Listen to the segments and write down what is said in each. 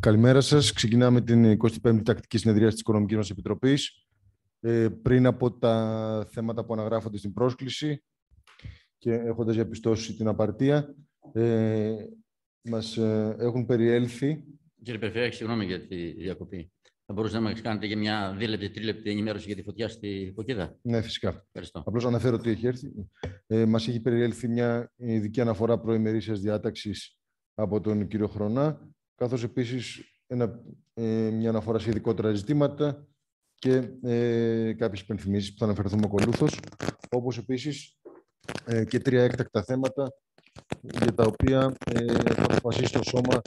Καλημέρα σας. Ξεκινάμε την 25η τακτική συνεδρία της Οικονομικής μας Επιτροπής. Ε, πριν από τα θέματα που αναγράφονται στην πρόσκληση και έχοντας διαπιστώσει την απαρτία, ε, μας ε, έχουν περιέλθει... Κύριε Περιφερειάρχη, συγγνώμη για τη διακοπή. Θα μπορούσατε να μας κάνετε και μια δίλεπτη, τρίλεπτη ενημέρωση για τη φωτιά στη Κοκκίδα. Ναι, φυσικά. Ευχαριστώ. Απλώς αναφέρω ότι έχει έρθει. Ε, Μας έχει περιέλθει μια ειδική αναφορά προημερήσιας διάταξης από τον κύριο Χρονά, καθώς επίσης ε, μια αναφορά σε ειδικότερα ζητήματα και ε, κάποιες υπενθυμίσεις που θα αναφερθούμε ακολούθως. Όπως επίσης ε, και τρία έκτακτα θέματα για τα οποία ε, θα αποφασίσει το σώμα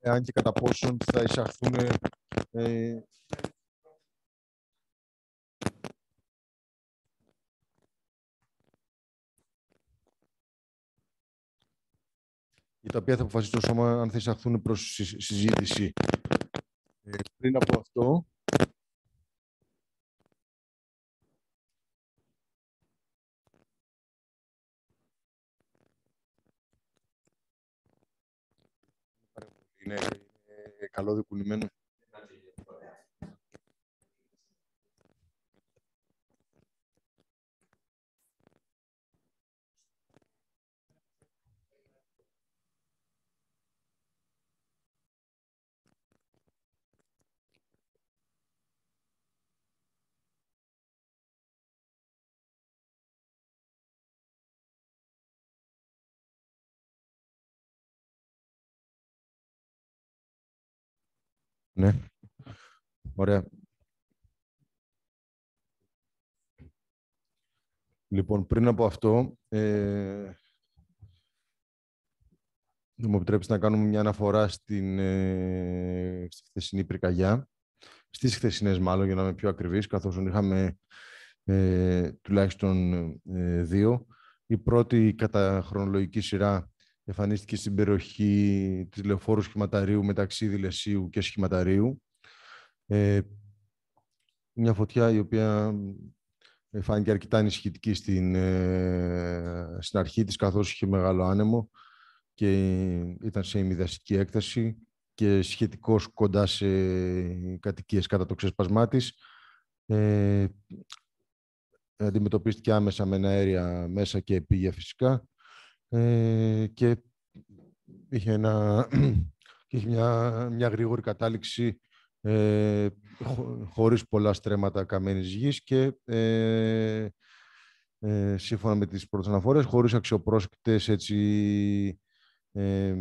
εάν και κατά πόσον θα εισαχθούν ε, για τα οποία θα αποφασίσει το σώμα αν θα εισαχθούν προς συζήτηση. Ε, πριν από αυτό, είναι, είναι καλό δικουνημένο. Ναι. Ωραία. Λοιπόν, πριν από αυτό, ε, μου επιτρέψεις να κάνουμε μια αναφορά στην, ε, στη χθεσινή πρικαγιά, στις χθεσινές μάλλον, για να είμαι πιο ακριβής, καθώς είχαμε ε, τουλάχιστον ε, δύο. Η πρώτη κατά χρονολογική σειρά εμφανίστηκε στην περιοχή της λεωφόρου σχηματαρίου μεταξύ Δηλεσίου και Σχηματαρίου. Ε, μια φωτιά η οποία φάνηκε αρκετά ενισχυτική στην, ε, στην αρχή της, καθώς είχε μεγάλο άνεμο και ήταν σε ημιδασική έκταση και σχετικώς κοντά σε κατοικίες κατά το ξεσπασμά της. Ε, αντιμετωπίστηκε άμεσα με αέρια μέσα και πήγε φυσικά ε, και είχε, ένα, είχε μια, μια γρήγορη κατάληξη ε, χωρίς πολλά στρέμματα καμένης γης και ε, ε, σύμφωνα με τις πρώτες αναφορές, χωρίς αξιοπρόσεκτες έτσι, ε,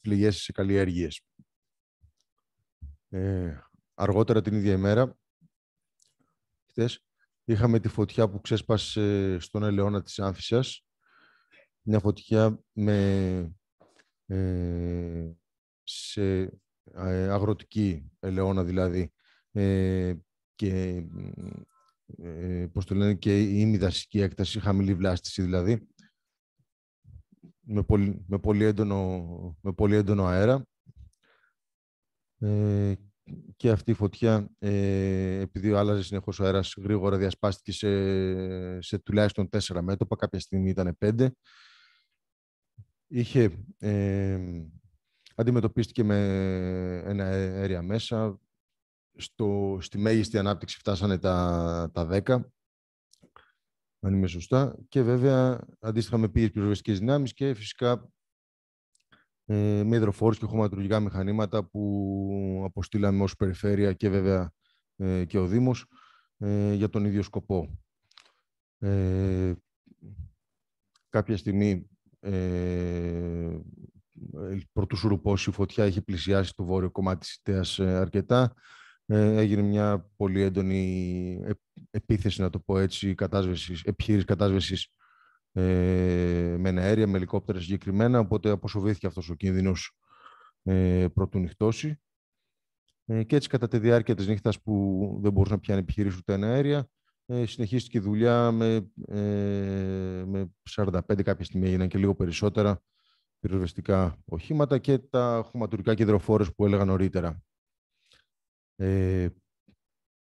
πληγές σε καλλιέργειες. Ε, αργότερα την ίδια ημέρα, χτες, είχαμε τη φωτιά που ξέσπασε στον ελαιόνα της Άμφισσας, μια φωτιά με, ε, σε ε, αγροτική ελαιόνα δηλαδή ε, και ε, πώς το λένε και ημιδασική έκταση, χαμηλή βλάστηση δηλαδή με πολύ, με πολύ, έντονο, με πολύ έντονο αέρα. Ε, και αυτή η φωτιά, ε, επειδή άλλαζε συνεχώς ο αέρας, γρήγορα διασπάστηκε σε, σε τουλάχιστον τέσσερα μέτωπα, κάποια στιγμή ήταν πέντε είχε, ε, αντιμετωπίστηκε με ένα αέρια μέσα. Στο, στη μέγιστη ανάπτυξη φτάσανε τα, τα 10, αν είμαι σωστά. Και βέβαια, αντίστοιχα με πήγες πυροβεστικές δυνάμεις και φυσικά ε, με υδροφόρους και χωματουργικά μηχανήματα που αποστήλαμε ως περιφέρεια και βέβαια ε, και ο Δήμος ε, για τον ίδιο σκοπό. Ε, κάποια στιγμή ε, πρωτού σουρουπώσει η φωτιά έχει πλησιάσει το βόρειο κομμάτι της Ιτέας ε, αρκετά. Ε, έγινε μια πολύ έντονη επίθεση, να το πω έτσι, κατάσβεσης, επιχείρηση κατάσβεσης ε, με αέρια, με ελικόπτερα συγκεκριμένα, οπότε αποσοβήθηκε αυτός ο κίνδυνος ε, πρωτού νυχτώσει. Ε, και έτσι κατά τη διάρκεια της νύχτας που δεν μπορούσε να πιάνει επιχείρηση ούτε αέρια, ε, συνεχίστηκε η δουλειά με, ε, με 45 κάποια στιγμή έγιναν και λίγο περισσότερα πυροσβεστικά οχήματα και τα χωματουρικά κεντροφόρες που έλεγα νωρίτερα. Ε,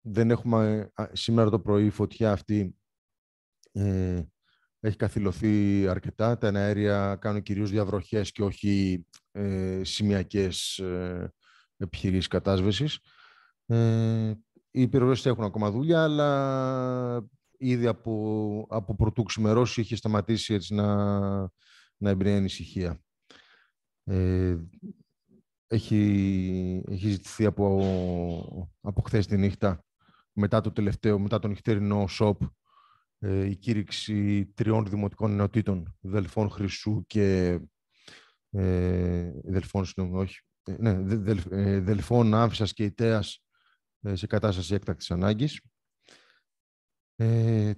δεν έχουμε σήμερα το πρωί η φωτιά αυτή ε, έχει καθυλωθεί αρκετά. Τα αέρια κάνουν κυρίως διαβροχές και όχι ε, σημειακές ε, επιχειρήσεις κατάσβεσης. Ε, οι πυροβολές έχουν ακόμα δουλειά, αλλά ήδη από, από πρωτού ξημερώσει είχε σταματήσει έτσι να, να εμπνέει ανησυχία. Ε, έχει, έχει ζητηθεί από, από χθες τη νύχτα, μετά το τελευταίο, μετά το νυχτερινό ΣΟΠ, ε, η κήρυξη τριών δημοτικών ενωτήτων, Δελφών Χρυσού και ε, Δελφών, όχι, ε, ναι, δελ, ε, Δελφών Άμφισας και Ιτέας ε, σε κατάσταση έκτακτης ανάγκης. Ε,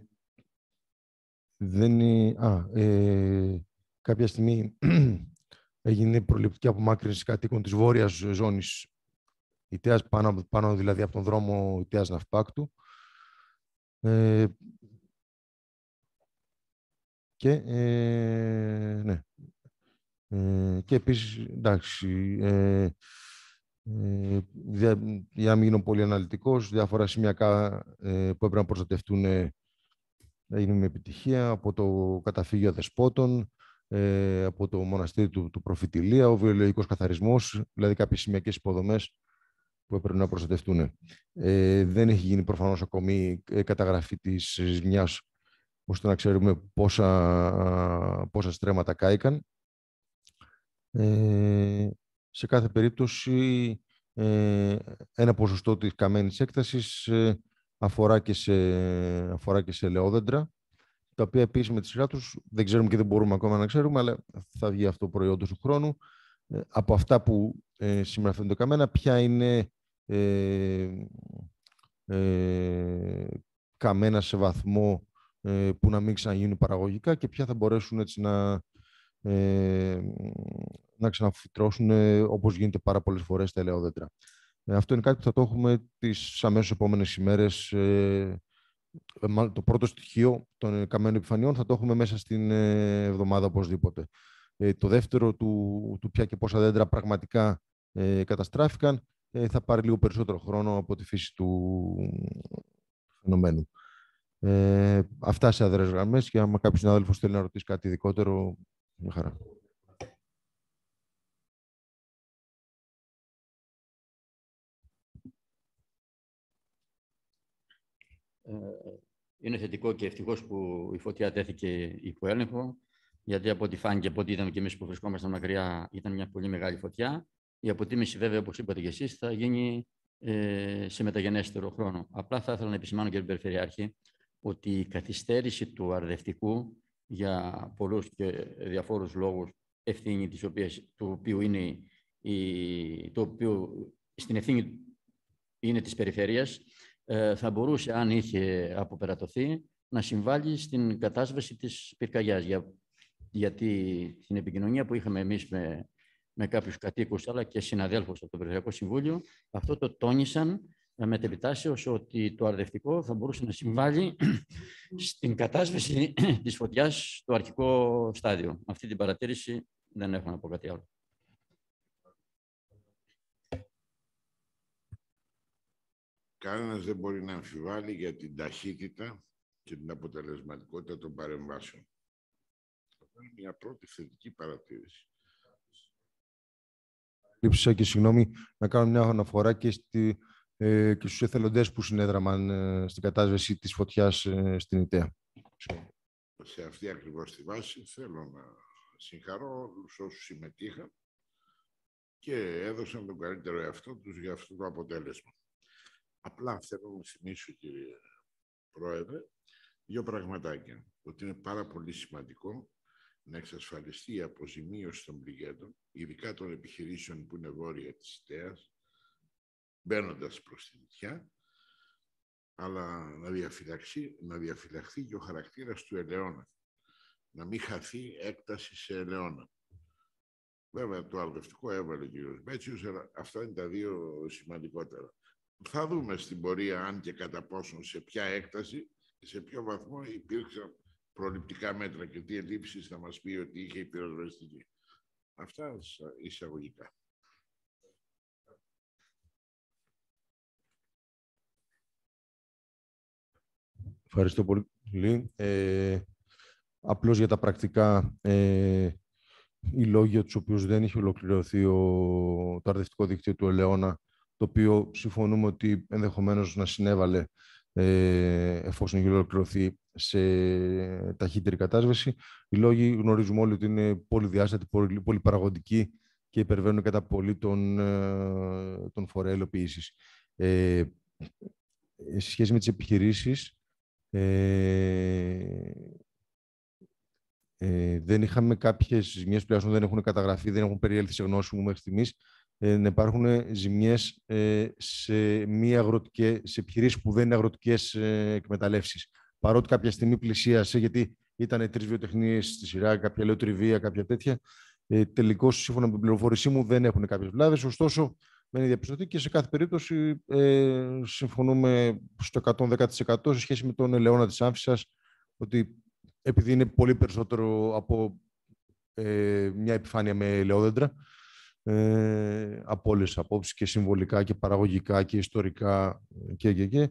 δεν είναι, α, ε, κάποια στιγμή έγινε προληπτική απομάκρυνση κατοίκων της βόρειας ζώνης Ιτέας, πάνω, πάνω δηλαδή από τον δρόμο Ιτέας Ναυπάκτου. Ε, και, ε, ναι. Ε, και επίσης, εντάξει, ε, ε, για να μην γίνω πολύ αναλυτικός, διάφορα σημεία ε, που έπρεπε να προστατευτούν έγινε με επιτυχία από το καταφύγιο δεσπότων, ε, από το μοναστήρι του, του Προφητηλία, ο βιολογικός καθαρισμός, δηλαδή κάποιες σημειακές υποδομές που έπρεπε να προστατευτούν. Ε, δεν έχει γίνει προφανώς ακόμη καταγραφή της ζημιάς ώστε να ξέρουμε πόσα, πόσα στρέμματα κάηκαν. Ε, σε κάθε περίπτωση, ε, ένα ποσοστό της καμένης έκτασης ε, αφορά, και σε, αφορά και σε λεόδεντρα, τα οποία επίσης με τη σειρά τους δεν ξέρουμε και δεν μπορούμε ακόμα να ξέρουμε, αλλά θα βγει αυτό προϊόντος του χρόνου. Ε, από αυτά που ε, σήμερα φαίνονται καμένα, ποια είναι ε, ε, καμένα σε βαθμό ε, που να μην ξαναγίνουν παραγωγικά και ποια θα μπορέσουν έτσι να, ε, να ξαναφυτρώσουν ε, όπως γίνεται πάρα πολλές φορές στα ελαιόδεντρα. Ε, αυτό είναι κάτι που θα το έχουμε τις αμέσως επόμενες ημέρες. Ε, το πρώτο στοιχείο των καμένων επιφανειών θα το έχουμε μέσα στην εβδομάδα οπωσδήποτε. το δεύτερο του, του ποια και πόσα δέντρα πραγματικά καταστράφηκαν θα πάρει λίγο περισσότερο χρόνο από τη φύση του φαινομένου. Ε, αυτά σε αδρές γραμμές και άμα κάποιος συνάδελφος θέλει να ρωτήσει κάτι ειδικότερο, με χαρά. Είναι θετικό και ευτυχώς που η φωτιά τέθηκε υπό έλεγχο, γιατί από ό,τι φάνηκε, από ό,τι είδαμε και εμείς που βρισκόμασταν μακριά, ήταν μια πολύ μεγάλη φωτιά. Η αποτίμηση βέβαια, όπως είπατε και εσείς, θα γίνει ε, σε μεταγενέστερο χρόνο. Απλά θα ήθελα να επισημάνω και την Περιφερειάρχη ότι η καθυστέρηση του αρδευτικού για πολλούς και διαφόρους λόγους ευθύνη της οποίας, του οποίου είναι η, το οποίο στην ευθύνη είναι της περιφέρειας, ε, θα μπορούσε, αν είχε αποπερατωθεί, να συμβάλλει στην κατάσβεση της πυρκαγιάς. Για, γιατί στην επικοινωνία που είχαμε εμείς με, με κάποιους κατοίκους, αλλά και συναδέλφους από το Περιφερειακό Συμβούλιο, αυτό το τόνισαν μετεπιτάσεως ότι το αρδευτικό θα μπορούσε να συμβάλλει στην κατάσβεση της φωτιάς στο αρχικό στάδιο. Αυτή την παρατήρηση δεν έχω να πω κάτι άλλο. Κανένας δεν μπορεί να αμφιβάλλει για την ταχύτητα και την αποτελεσματικότητα των παρεμβάσεων. Αυτό είναι μια πρώτη θετική παρατήρηση. Λείψα και συγγνώμη να κάνω μια αναφορά και στη, ε, και στους εθελοντές που συνέδραμαν ε, στην κατάσβεση της φωτιάς ε, στην ΙΤΕΑ. Σε αυτή ακριβώς τη βάση θέλω να συγχαρώ όλους όσους συμμετείχαν και έδωσαν τον καλύτερο εαυτό τους για αυτό το αποτέλεσμα. Απλά θέλω να θυμίσω, κύριε Πρόεδρε, δύο πραγματάκια. Ότι είναι πάρα πολύ σημαντικό να εξασφαλιστεί η αποζημίωση των πληγέντων, ειδικά των επιχειρήσεων που είναι βόρεια της ΙΤΕΑς, μπαίνοντας προς τη νησιά, αλλά να διαφυλαχθεί, να διαφυλαχθεί και ο χαρακτήρας του ελαιόνα. Να μην χαθεί έκταση σε ελαιόνα. Βέβαια, το αρδευτικό έβαλε ο κ. Μπέτσιος, αλλά αυτά είναι τα δύο σημαντικότερα. Θα δούμε στην πορεία αν και κατά πόσον σε ποια έκταση και σε ποιο βαθμό υπήρξαν προληπτικά μέτρα και τι ελλείψεις θα μας πει ότι είχε η πυροσβεστική. Αυτά εισαγωγικά. Ευχαριστώ πολύ. Ε, απλώς για τα πρακτικά, ε, οι λόγοι για τους οποίους δεν είχε ολοκληρωθεί ο, το αρδευτικό δίκτυο του Ελαιώνα, το οποίο συμφωνούμε ότι ενδεχομένως να συνέβαλε ε, εφόσον είχε ολοκληρωθεί σε ταχύτερη κατάσβεση. Οι λόγοι γνωρίζουμε όλοι ότι είναι πολυδιάστατοι, πολύ, πολύ παραγωγικοί και υπερβαίνουν κατά πολύ τον, ε, τον φορέα υλοποίησης. Ε, σε σχέση με τις επιχειρήσεις, ε, ε, δεν είχαμε κάποιες ζημιές που τουλάχιστον δεν έχουν καταγραφεί, δεν έχουν περιέλθει σε γνώση μου μέχρι στιγμής, ε, να υπάρχουν ζημιές ε, σε, μη αγροτικές, σε επιχειρήσεις που δεν είναι αγροτικές ε, εκμεταλλεύσεις. Παρότι κάποια στιγμή πλησίασε, γιατί ήταν τρεις βιοτεχνίες στη σειρά, κάποια λεωτριβία, κάποια τέτοια. Ε, Τελικώς, σύμφωνα με την πληροφόρησή μου, δεν έχουν κάποιες βλάβες. Ωστόσο, μένει διαπιστωτή και σε κάθε περίπτωση ε, συμφωνούμε στο 110% σε σχέση με τον ελαιόνα της άμφισας ότι επειδή είναι πολύ περισσότερο από ε, μια επιφάνεια με ελαιόδεντρα ε, από όλες τις απόψεις και συμβολικά και παραγωγικά και ιστορικά και, και, και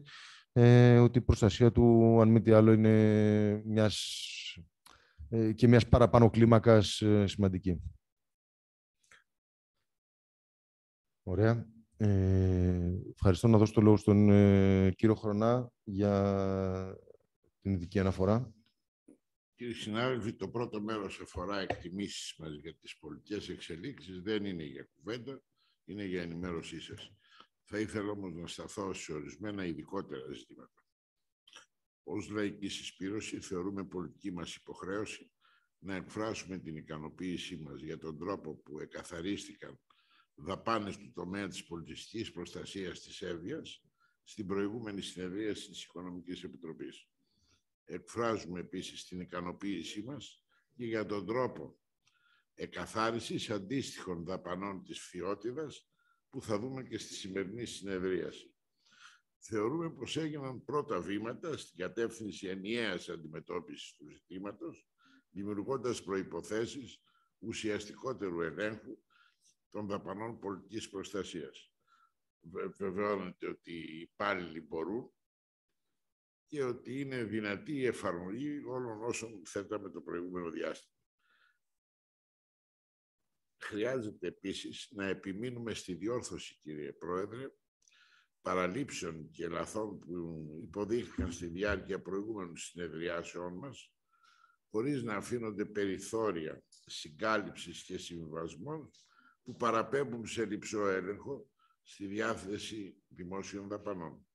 ε, ότι η προστασία του, αν μη τι άλλο, είναι μιας, ε, και μιας παραπάνω κλίμακας ε, σημαντική. Ωραία. Ε, ευχαριστώ να δώσω το λόγο στον ε, κύριο Χρονά για την ειδική αναφορά. Κύριε συνάδελφοι, το πρώτο μέρος αφορά εκτιμήσεις μας για τις πολιτικές εξελίξεις. Δεν είναι για κουβέντα, είναι για ενημέρωσή σας. Θα ήθελα όμως να σταθώ σε ορισμένα ειδικότερα ζητήματα. Ως λαϊκή συσπήρωση θεωρούμε πολιτική μας υποχρέωση να εκφράσουμε την ικανοποίησή μας για τον τρόπο που εκαθαρίστηκαν δαπάνες του τομέα της πολιτιστικής προστασίας της Εύβοιας στην προηγούμενη συνεδρίαση της Οικονομικής Επιτροπής. Εκφράζουμε επίσης την ικανοποίησή μας και για τον τρόπο εκαθάρισης αντίστοιχων δαπανών της φιότητας που θα δούμε και στη σημερινή συνεδρίαση. Θεωρούμε πως έγιναν πρώτα βήματα στην κατεύθυνση ενιαίας αντιμετώπισης του ζητήματος, δημιουργώντας προϋποθέσεις ουσιαστικότερου ελέγχου των δαπανών πολιτικής προστασίας. Βεβαιώνεται ότι οι υπάλληλοι μπορούν και ότι είναι δυνατή η εφαρμογή όλων όσων θέταμε το προηγούμενο διάστημα. Χρειάζεται επίσης να επιμείνουμε στη διόρθωση, κύριε Πρόεδρε, παραλήψεων και λαθών που υποδείχθηκαν στη διάρκεια προηγούμενων συνεδριάσεών μας, χωρίς να αφήνονται περιθώρια συγκάλυψης και συμβιβασμών που παραπέμπουν σε λυψό έλεγχο στη διάθεση δημόσιων δαπανών.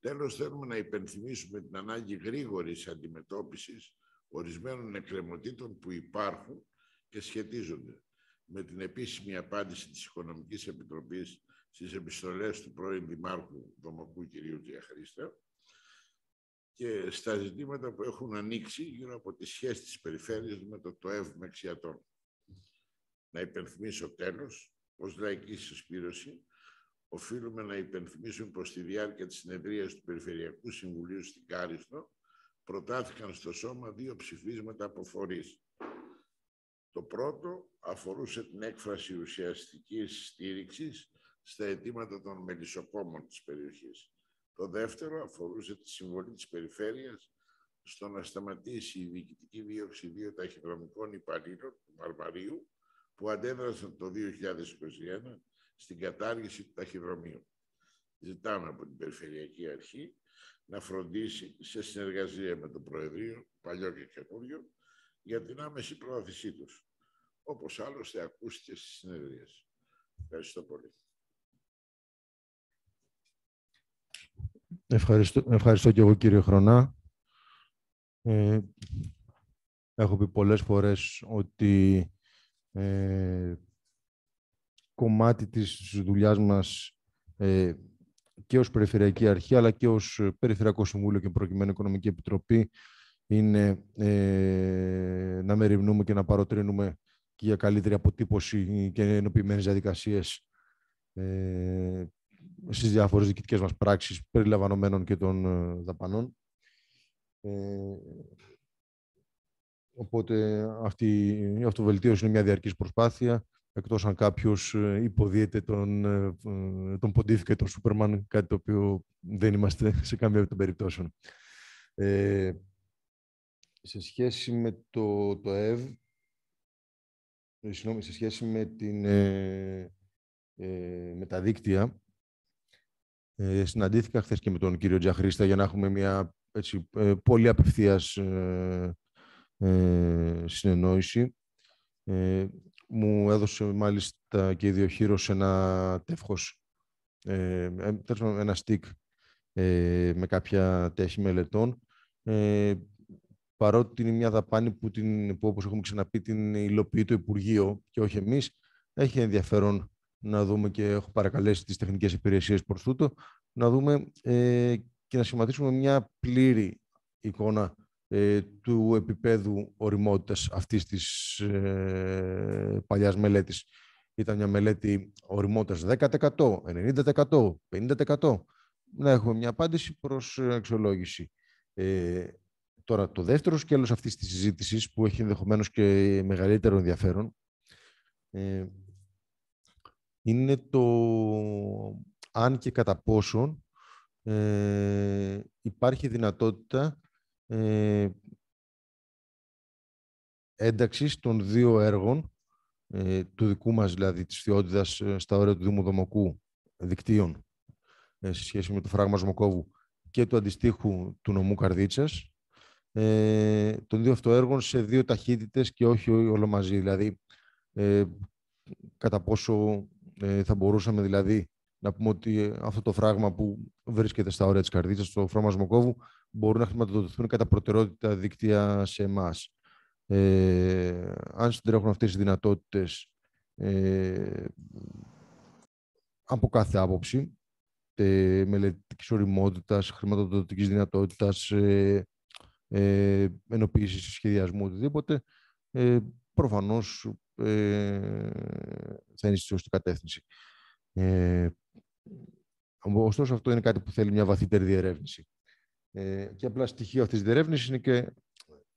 Τέλος, θέλουμε να υπενθυμίσουμε την ανάγκη γρήγορης αντιμετώπισης ορισμένων εκκρεμωτήτων που υπάρχουν και σχετίζονται με την επίσημη απάντηση της Οικονομικής Επιτροπής στις επιστολές του πρώην Δημάρχου Δομοκού κ. Διαχρήστα και στα ζητήματα που έχουν ανοίξει γύρω από τη σχέση της περιφέρειας με το ΤΟΕΒ Μεξιατών. Να υπενθυμίσω τέλος, ως λαϊκή συσπήρωση, οφείλουμε να υπενθυμίσουμε πως στη διάρκεια της συνεδρίας του Περιφερειακού Συμβουλίου στην Κάριστο προτάθηκαν στο Σώμα δύο ψηφίσματα αποφορής. Το πρώτο αφορούσε την έκφραση ουσιαστικής στήριξης στα αιτήματα των μελισσοκόμων της περιοχής. Το δεύτερο αφορούσε τη συμβολή της περιφέρειας στο να σταματήσει η διοικητική δίωξη δύο ταχυδρομικών υπαλλήλων του Μαρμαρίου που αντέδρασαν το 2021 στην κατάργηση του ταχυδρομείου. Ζητάμε από την Περιφερειακή Αρχή να φροντίσει σε συνεργασία με το Προεδρείο, παλιό και καινούριο, για την άμεση πρόθεσή τους, όπως άλλωστε ακούστηκε στις συνεδρίες. Ευχαριστώ πολύ. Ευχαριστώ, ευχαριστώ και εγώ κύριε Χρονά. Ε, έχω πει πολλές φορές ότι ε, κομμάτι της δουλειάς μας ε, και ως Περιφερειακή Αρχή, αλλά και ως Περιφερειακό Συμβούλιο και προκειμένου Οικονομική Επιτροπή είναι ε, να μεριμνούμε και να παροτρύνουμε και για καλύτερη αποτύπωση και ενοποιημένες διαδικασίες ε, στις διάφορες διοικητικές μας πράξεις περιλαμβανομένων και των ε, δαπανών. Ε, οπότε αυτή η αυτοβελτίωση είναι μια διαρκής προσπάθεια, εκτός αν κάποιος ε, υποδίεται τον, ε, τον Ποντίφικα τον Σούπερμαν, κάτι το οποίο δεν είμαστε σε καμία των περιπτώσεων. Ε, σε σχέση με το, το ΕΒ, ε, συγγνώμη, σε σχέση με, την, ε, ε, με τα δίκτυα, ε, συναντήθηκα χθες και με τον κύριο Τζαχρίστα για να έχουμε μια έτσι, ε, πολύ απευθείας ε, ε, συνεννόηση. Ε, μου έδωσε μάλιστα και ιδιοχείρος ένα τεύχος, ε, ένα stick με κάποια τέχη μελετών. Ε, παρότι είναι μια δαπάνη που, την, που όπως έχουμε ξαναπεί την υλοποιεί το Υπουργείο και όχι εμείς, έχει ενδιαφέρον να δούμε και έχω παρακαλέσει τις τεχνικές υπηρεσίες προς τούτο, να δούμε ε, και να σχηματίσουμε μια πλήρη εικόνα ε, του επίπεδου οριμότητας αυτής της ε, παλιάς μελέτης. Ήταν μια μελέτη οριμότητας 10%, 90%, 50%. Να έχουμε μια απάντηση προς αξιολόγηση. Ε, τώρα, το δεύτερο σκέλος αυτής της συζήτησης, που έχει ενδεχομένως και μεγαλύτερο ενδιαφέρον, ε, είναι το αν και κατά πόσον ε, υπάρχει δυνατότητα ε, ένταξης των δύο έργων ε, του δικού μας, δηλαδή της θεότητας ε, στα όρια του Δήμου Δομοκού δικτύων ε, σε σχέση με το φράγμα Ζμοκόβου και του αντιστοίχου του νομού Καρδίτσας ε, των δύο αυτών έργων σε δύο ταχύτητες και όχι όλο μαζί. Δηλαδή, ε, κατά πόσο θα μπορούσαμε δηλαδή να πούμε ότι αυτό το φράγμα που βρίσκεται στα όρια της καρδίτσας, το φράγμα Σμοκόβου, μπορούν να χρηματοδοτηθούν κατά προτεραιότητα δίκτυα σε εμάς. Ε, αν συντρέχουν αυτές οι δυνατότητες ε, από κάθε άποψη, ε, μελετικής οριμότητας, χρηματοδοτικής δυνατότητας, ε, ε, ενοποίησης σχεδιασμού, οτιδήποτε, ε, προφανώς ε, θα είναι στη σωστή κατεύθυνση. Ε, ωστόσο, αυτό είναι κάτι που θέλει μια βαθύτερη διερεύνηση. Ε, και απλά στοιχείο αυτής της διερεύνησης είναι και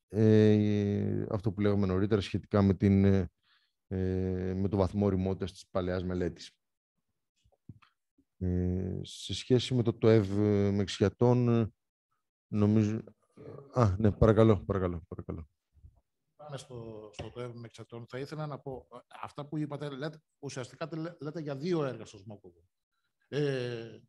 ε, αυτό που λέγαμε νωρίτερα σχετικά με, την, ε, με το βαθμό οριμότητας της παλαιάς μελέτης. Ε, σε σχέση με το ΤΟΕΒ Μεξιατών, νομίζω... Α, ναι, παρακαλώ, παρακαλώ, παρακαλώ. Πάμε στο, στο ΤΟΕΒ Μεξιατών. Θα ήθελα να πω, αυτά που είπατε, λέτε, ουσιαστικά λέτε για δύο έργα στο Σμόκοβο, ε,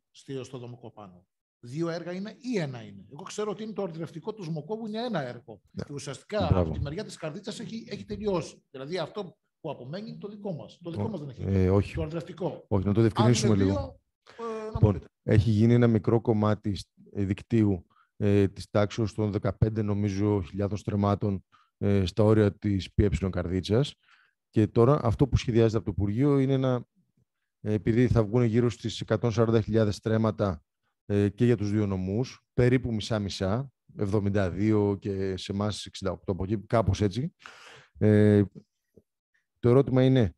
στο Δομοκό πάνω δύο έργα είναι ή ένα είναι. Εγώ ξέρω ότι είναι το ορδρευτικό του Σμοκόβου είναι ένα έργο. Ναι. Και ουσιαστικά Μπράβο. από τη μεριά της καρδίτσας έχει, έχει τελειώσει. Δηλαδή αυτό που απομένει είναι το δικό μας. Το δικό μας δεν έχει. Ε, όχι. Το ορδρευτικό. Όχι, να το διευκρινίσουμε λίγο. ε, λοιπόν, έχει γίνει ένα μικρό κομμάτι δικτύου ε, της τάξης των 15 νομίζω χιλιάδων στρεμάτων ε, στα όρια της ΠΕ Καρδίτσας και τώρα αυτό που σχεδιάζεται από το Υπουργείο είναι να ε, επειδή θα βγουν γύρω στις 140.000 στρέμματα ε, και για τους δύο νομούς, περίπου μισά-μισά, 72 και σε εμάς 68 από εκεί, κάπως έτσι. Ε, το ερώτημα είναι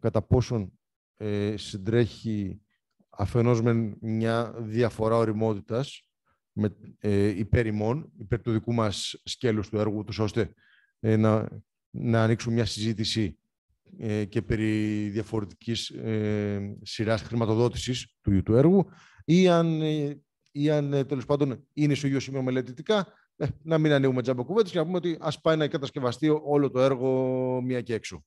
κατά πόσον ε, συντρέχει αφενός με μια διαφορά οριμότητας με, ε, υπέρ ημών, υπέρ του δικού μας σκέλους του έργου, τους, ώστε ε, να, να ανοίξουμε μια συζήτηση ε, και περί διαφορετικής ε, σειράς χρηματοδότησης του, του έργου ή αν, ε, ή αν ε, τέλος πάντων είναι στο ίδιο σημείο μελετητικά, ε, να μην ανοίγουμε τζάμπο κουβέντες και να πούμε ότι ας πάει να κατασκευαστεί όλο το έργο μία και έξω.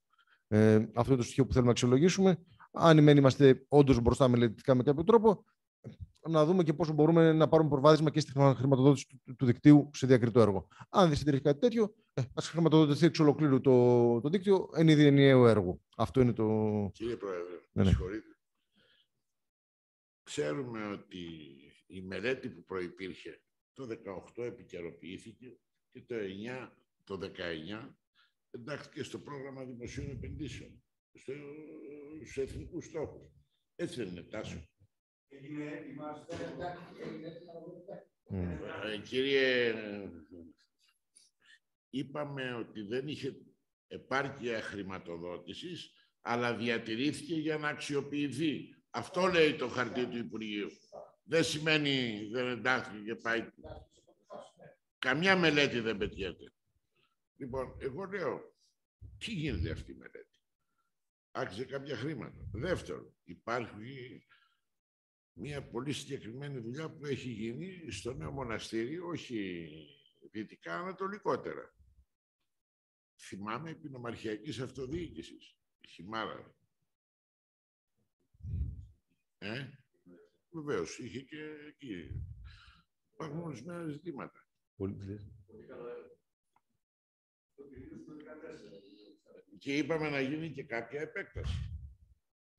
Ε, αυτό είναι το στοιχείο που θέλουμε να αξιολογήσουμε. Αν είμαστε όντως μπροστά μελετητικά με κάποιο τρόπο, να δούμε και πόσο μπορούμε να πάρουμε προβάδισμα και στη χρηματοδότηση του, του δικτύου σε διακριτό έργο. Αν δεν συντηρηθεί κάτι τέτοιο, ας χρηματοδοτηθεί εξ ολοκλήρου το, το δίκτυο εν είδη ενιαίου έργου. Αυτό είναι το. Κύριε Πρόεδρε, ναι, ναι. συγχωρείτε. Ξέρουμε ότι η μελέτη που προϋπήρχε το 18 επικαιροποιήθηκε και το 9, το 19 εντάχθηκε στο πρόγραμμα δημοσίων επενδύσεων, στο, στους εθνικούς στόχους. Έτσι δεν είναι τάσο. Ε, κύριε, είπαμε ότι δεν είχε επάρκεια χρηματοδότησης, αλλά διατηρήθηκε για να αξιοποιηθεί. Αυτό λέει το χαρτί του Υπουργείου. Δεν σημαίνει δεν εντάχθηκε και πάει. Καμιά μελέτη δεν πετιέται. Λοιπόν, εγώ λέω, τι γίνεται αυτή η μελέτη; Άρχισε κάποια χρήματα. Δεύτερον, υπάρχει μια πολύ συγκεκριμένη δουλειά που έχει γίνει στο νέο μοναστήρι, όχι δυτικά ανατολικότερα. Θυμάμαι επί νομαρχιακής αυτοδιοίκησης, η Χιμάρα. Ε, βεβαίως, είχε και εκεί. Υπάρχουν ορισμένα ζητήματα. Πολύ Και είπαμε να γίνει και κάποια επέκταση.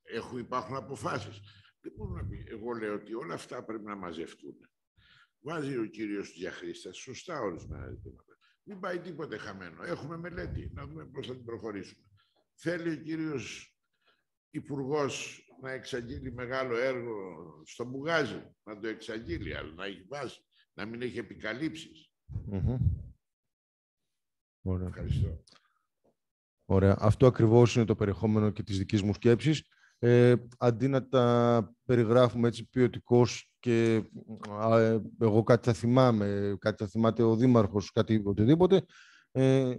Έχουν, υπάρχουν αποφάσεις. Δεν μπορούμε να πει. Εγώ λέω ότι όλα αυτά πρέπει να μαζευτούν. Βάζει ο κύριος Διαχρήστας σωστά ορισμένα ζητήματα. Μην πάει τίποτε χαμένο. Έχουμε μελέτη, να δούμε πώς θα την προχωρήσουμε. Θέλει ο κύριος υπουργός να εξαγγείλει μεγάλο έργο στο Μπουγάζι, να το εξαγγείλει, αλλά να έχει βάση, να μην έχει επικαλύψεις. Ωραία. Ευχαριστώ. Ωραία. Αυτό ακριβώς είναι το περιεχόμενο και της δικής μου σκέψης. Ε, αντί να τα περιγράφουμε έτσι ποιοτικώς και ε, εγώ κάτι θα θυμάμαι, κάτι θα θυμάται ο Δήμαρχος, κάτι οτιδήποτε, ε,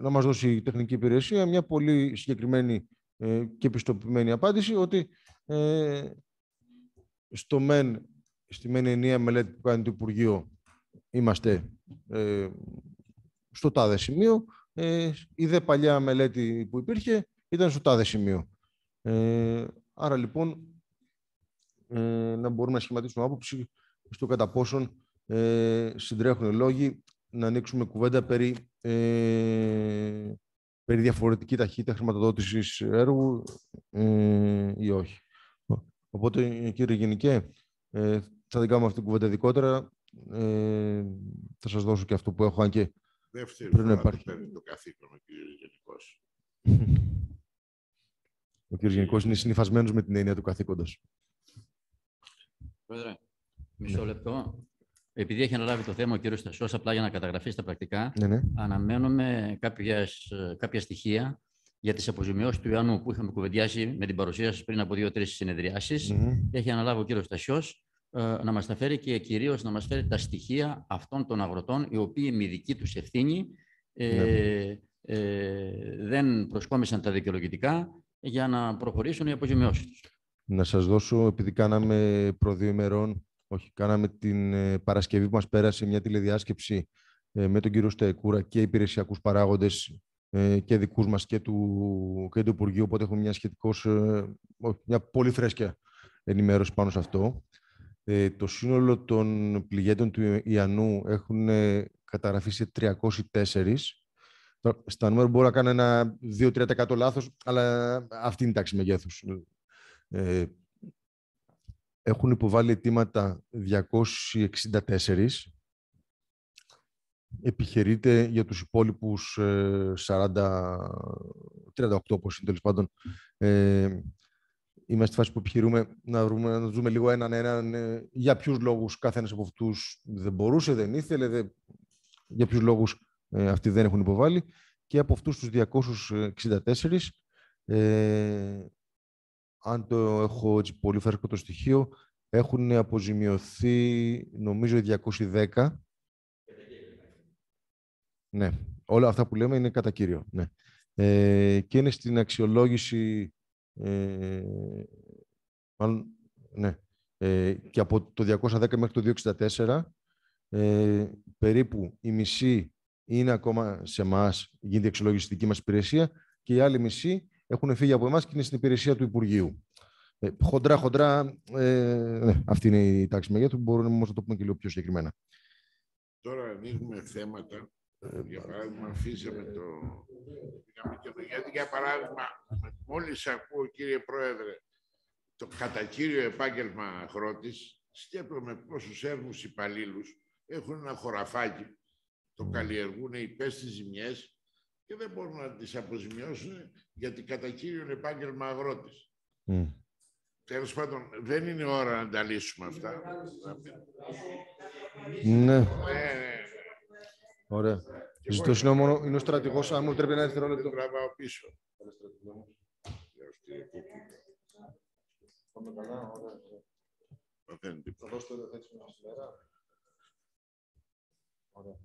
να μας δώσει η τεχνική υπηρεσία μια πολύ συγκεκριμένη ε, και πιστοποιημένη απάντηση ότι ε, στο μεν, στη μεν ενιαία μελέτη που κάνει το Υπουργείο είμαστε ε, στο τάδε σημείο, ε, η δε παλιά μελέτη που υπήρχε ήταν στο τάδε σημείο. Ε, άρα λοιπόν ε, να μπορούμε να σχηματίσουμε άποψη στο κατά πόσον ε, συντρέχουν λόγοι να ανοίξουμε κουβέντα περί, ε, περί διαφορετική ταχύτητα χρηματοδότησης έργου ε, ή όχι. Οπότε, κύριε Γενικέ, ε, θα την κάνουμε αυτή την κουβέντα ειδικότερα. Ε, θα σας δώσω και αυτό που έχω, αν και Δεύτερη Πρέπει να φορά υπάρχει. το παίρνει το καθήκον ο κύριος Γενικός. ο κύριος Γενικός είναι συνυφασμένος με την έννοια του καθήκοντος. Πρόεδρε, μισό λεπτό. Επειδή έχει αναλάβει το θέμα ο κύριος Στασιός, απλά για να καταγραφείς στα πρακτικά, Ναι, ναι. αναμένουμε κάποιες, ε, κάποια στοιχεία για τις αποζημιώσεις του Ιωάννου που είχαμε κουβεντιάσει με την παρουσία σας πριν από δύο-τρεις συνεδριάσεις. Μμμ. Έχει αναλάβει ο κύριος Στασιός ε, να μας τα φέρει και κυρίως να μας φέρει τα στοιχεία αυτών των αγροτών, οι οποίοι με δική τους ευθύνη ε, ε, δεν προσκόμισαν τα δικαιολογητικά για να προχωρήσουν οι αποζημιώσεις τους. Να σας δώσω, επειδή κάναμε προ δύο ημερών, όχι, κάναμε την ε, Παρασκευή που μας πέρασε μια τηλεδιάσκεψη ε, με τον κύριο Στεκούρα και υπηρεσιακούς παράγοντες ε, και δικούς μας και του, και του Υπουργείου, οπότε έχουμε μια σχετικώς, ε, όχι, μια πολύ φρέσκια ενημέρωση πάνω σε αυτό. Ε, το σύνολο των πληγέντων του Ιαννού έχουν ε, καταγραφεί σε 304. Τώρα, Στα νούμερα μπορώ να κάνω ένα 2-3% λάθος, αλλά αυτή είναι η τάξη μεγέθους. Ε, έχουν υποβάλει αιτήματα 264. Επιχειρείται για τους υπόλοιπους ε, 40, 38 όπως είναι τέλος πάντων. Ε, είμαστε στη φάση που επιχειρούμε να, βρούμε, να δούμε λίγο έναν έναν ε, για ποιους λόγους κάθε ένας από αυτούς δεν μπορούσε, δεν ήθελε, δεν, για ποιους λόγους ε, αυτοί δεν έχουν υποβάλει. Και από αυτούς τους 264 ε, αν το έχω έτσι πολύ φρέσκο το στοιχείο, έχουν αποζημιωθεί νομίζω οι 210. Ναι, όλα αυτά που λέμε είναι κατά κύριο. Ναι. Ε, και είναι στην αξιολόγηση, ε, μάλλον, ναι, ε, και από το 210 μέχρι το 264, ε, περίπου η μισή είναι ακόμα σε εμάς, γίνεται η αξιολόγηση στη δική μας υπηρεσία και η άλλη μισή έχουν φύγει από εμάς και είναι στην υπηρεσία του Υπουργείου. Ε, χοντρά, χοντρά, ε, ναι, αυτή είναι η τάξη μεγέθου, μπορούμε όμως να το πούμε και λίγο πιο συγκεκριμένα. Τώρα ανοίγουμε θέματα. Για παράδειγμα, αφήσαμε το... πήγαμε και το- Γιατί, για παράδειγμα, μόλις ακούω, κύριε Πρόεδρε, το κατά κύριο επάγγελμα αγρότης, σκέπτομαι πόσους έργους υπαλλήλους έχουν ένα χωραφάκι, το καλλιεργούν, υπέστη ζημιές και δεν μπορούν να τις αποζημιώσουν γιατί κατά κύριο επάγγελμα αγρότης. Μμ. Τέλος πάντων, δεν είναι ώρα να τα λύσουμε αυτά. Ναι, Ναι, ναι. ωραία. Και Ζητώ εγώ- συγγνώμη, μόνο είναι ο στρατηγός, αν μου επιτρέπει ένα Δεν δευτερόλεπτο. τραβάω πίσω. Λέω, κύριε Κούκη, δεν είναι τίποτα. Ωραία,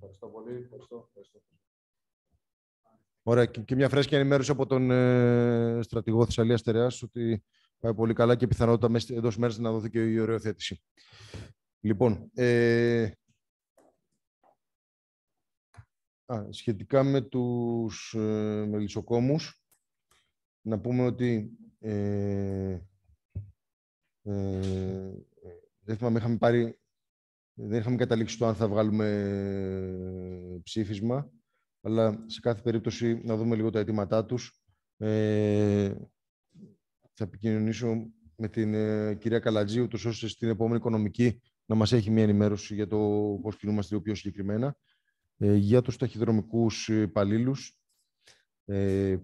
και, και μια φρέσκια ενημέρωση από τον ε, στρατηγό Θεσσαλίας Στερεάς ότι πάει πολύ καλά και πιθανότητα μέσα εντός μέρες να δοθεί και η οριοθέτηση. Λοιπόν, ε, α, σχετικά με τους ε, μελισσοκόμους, να πούμε ότι ε, ε, δεν θυμάμαι, είχαμε πάρει, δεν είχαμε καταλήξει το αν θα βγάλουμε ε, ψήφισμα, αλλά σε κάθε περίπτωση να δούμε λίγο τα αιτήματά τους. Ε, θα επικοινωνήσω με την ε, κυρία Καλατζή, ούτως ώστε στην επόμενη οικονομική να μας έχει μια ενημέρωση για το πώς κινούμαστε λίγο πιο συγκεκριμένα. Ε, για τους ταχυδρομικούς υπαλλήλους. Ε,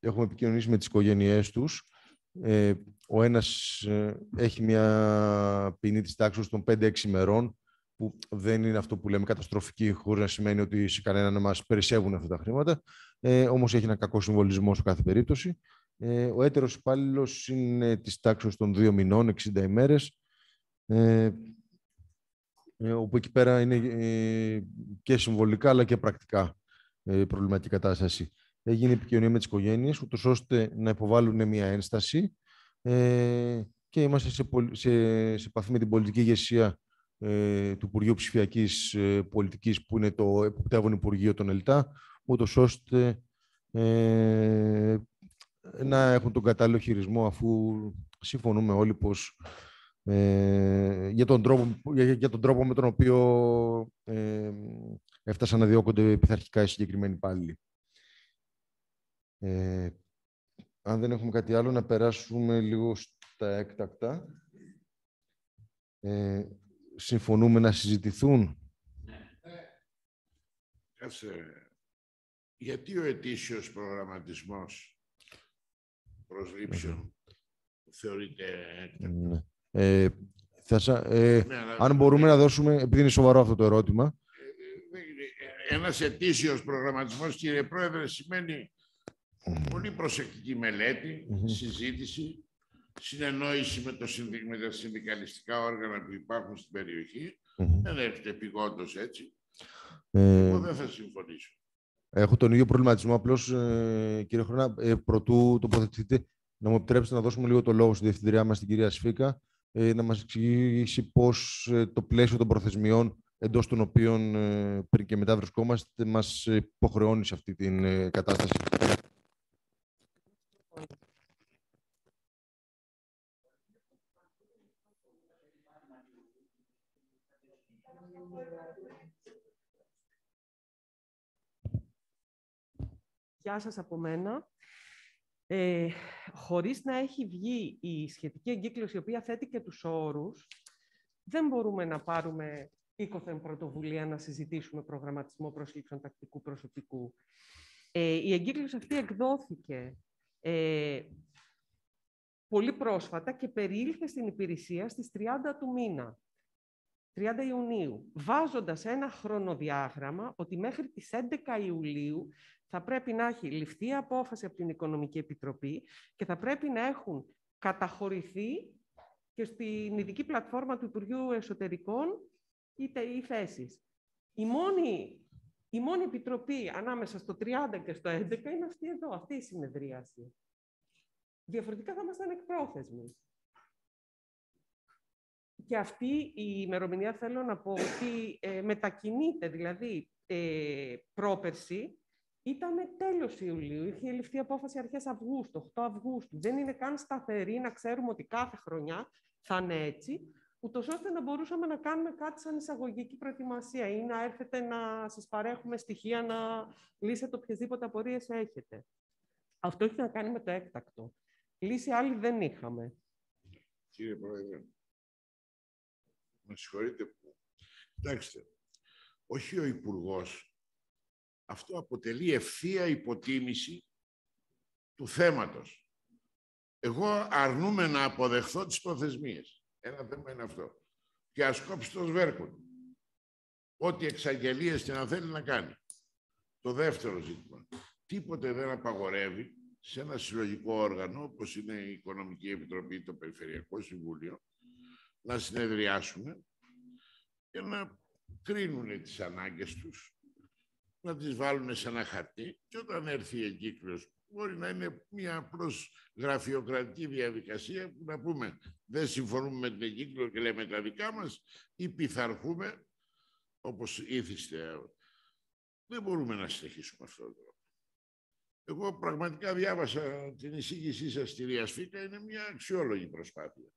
έχουμε επικοινωνήσει με τις οικογένειές τους. Ε, ο ένας ε, έχει μια ποινή της τάξης των 5-6 ημερών, που δεν είναι αυτό που λέμε καταστροφική, χωρίς να σημαίνει ότι σε κανένα να μας περισσεύουν αυτά τα χρήματα. Ε, όμως έχει ένα κακό συμβολισμό σε κάθε περίπτωση. Ε, ο έτερος υπάλληλος είναι της τάξης των 2 μηνών, 60 ημέρες. Ε, ε, όπου εκεί πέρα είναι ε, και συμβολικά αλλά και πρακτικά ε, προβληματική κατάσταση. Έγινε επικοινωνία με τις οικογένειες, ούτως ώστε να υποβάλουν μια ένσταση και είμαστε σε, σε, σε επαφή με την πολιτική ηγεσία του Υπουργείου Ψηφιακής Πολιτικής, που είναι το εποπτεύον Υπουργείο των ΕΛΤΑ, ούτως ώστε να έχουν τον κατάλληλο χειρισμό, αφού συμφωνούμε όλοι πως ε, για, τον τρόπο, για, για, τον τρόπο με τον οποίο ε, έφτασαν να διώκονται πειθαρχικά οι συγκεκριμένοι υπάλληλοι. Ε, αν δεν έχουμε κάτι άλλο, να περάσουμε λίγο στα έκτακτα. Ε, συμφωνούμε να συζητηθούν; Κάτσε. Γιατί ο ετήσιος προγραμματισμός προσλήψεων θεωρείται έκτακτο. Ναι. Ε, θα, ε, ναι, αν μπορούμε να δώσουμε, επειδή είναι σοβαρό αυτό το ερώτημα. Ένας ετήσιος προγραμματισμός, κύριε Πρόεδρε, σημαίνει πολύ προσεκτική μελέτη, συζήτηση, συνεννόηση με, το, με τα συνδικαλιστικά όργανα που υπάρχουν στην περιοχή. Δεν έρχεται επιγόντως έτσι. Ε, Εγώ δεν θα συμφωνήσω. Έχω τον ίδιο προβληματισμό. Απλώς, ε, κύριε Χρονά, ε, πρωτού τοποθετηθείτε, να μου επιτρέψετε να δώσουμε λίγο το λόγο στη διευθυντριά μας, την κυρία Σφίκα, ε, να μας εξηγήσει πώς ε, το πλαίσιο των προθεσμιών εντός των οποίων ε, πριν και μετά βρισκόμαστε μας υποχρεώνει σε αυτή την κατάσταση. Γεια σας από μένα ε, χωρίς να έχει βγει η σχετική εγκύκλωση, η οποία θέτει και τους όρους, δεν μπορούμε να πάρουμε οίκοθεν πρωτοβουλία να συζητήσουμε προγραμματισμό προσλήψεων τακτικού προσωπικού. Ε, η εγκύκλωση αυτή εκδόθηκε ε, πολύ πρόσφατα και περιήλθε στην υπηρεσία στις 30 του μήνα. 30 Ιουνίου, βάζοντας ένα χρονοδιάγραμμα ότι μέχρι τις 11 Ιουλίου θα πρέπει να έχει ληφθεί απόφαση από την Οικονομική Επιτροπή και θα πρέπει να έχουν καταχωρηθεί και στην ειδική πλατφόρμα του Υπουργείου Εσωτερικών είτε οι θέσεις. Η μόνη, η μόνη επιτροπή ανάμεσα στο 30 και στο 11 είναι αυτή εδώ, αυτή η συνεδρίαση. Διαφορετικά θα ήμασταν εκπρόθεσμοι. Και αυτή η ημερομηνία θέλω να πω ότι ε, μετακινείται, δηλαδή ε, πρόπερση ήταν τέλος Ιουλίου. Είχε ληφθεί απόφαση αρχές Αυγούστου, 8 Αυγούστου. Δεν είναι καν σταθερή να ξέρουμε ότι κάθε χρονιά θα είναι έτσι, ούτως ώστε να μπορούσαμε να κάνουμε κάτι σαν εισαγωγική προετοιμασία ή να έρθετε να σας παρέχουμε στοιχεία να λύσετε οποιασδήποτε απορίες έχετε. Αυτό έχει να κάνει με το έκτακτο. Λύση άλλη δεν είχαμε. Κύριε Πρόεδρε, με συγχωρείτε που... Κοιτάξτε, όχι ο Υπουργός αυτό αποτελεί ευθεία υποτίμηση του θέματος. Εγώ αρνούμαι να αποδεχθώ τις προθεσμίες. Ένα θέμα είναι αυτό. Και ασκόψει το σβέρκον. Ό,τι εξαγγελίες και να θέλει να κάνει. Το δεύτερο ζήτημα. Τίποτε δεν απαγορεύει σε ένα συλλογικό όργανο, όπως είναι η Οικονομική Επιτροπή, το Περιφερειακό Συμβούλιο, να συνεδριάσουμε και να κρίνουν τις ανάγκες τους να τις βάλουν σε ένα χαρτί και όταν έρθει η εγκύκλωση μπορεί να είναι μια απλώς γραφειοκρατική διαδικασία που να πούμε δεν συμφωνούμε με την εγκύκλωση και λέμε τα δικά μας ή πειθαρχούμε όπως ήθιστε Δεν μπορούμε να συνεχίσουμε αυτόν τον τρόπο. Εγώ πραγματικά διάβασα την εισήγησή σας στη Ριασφίκα, είναι μια αξιόλογη προσπάθεια.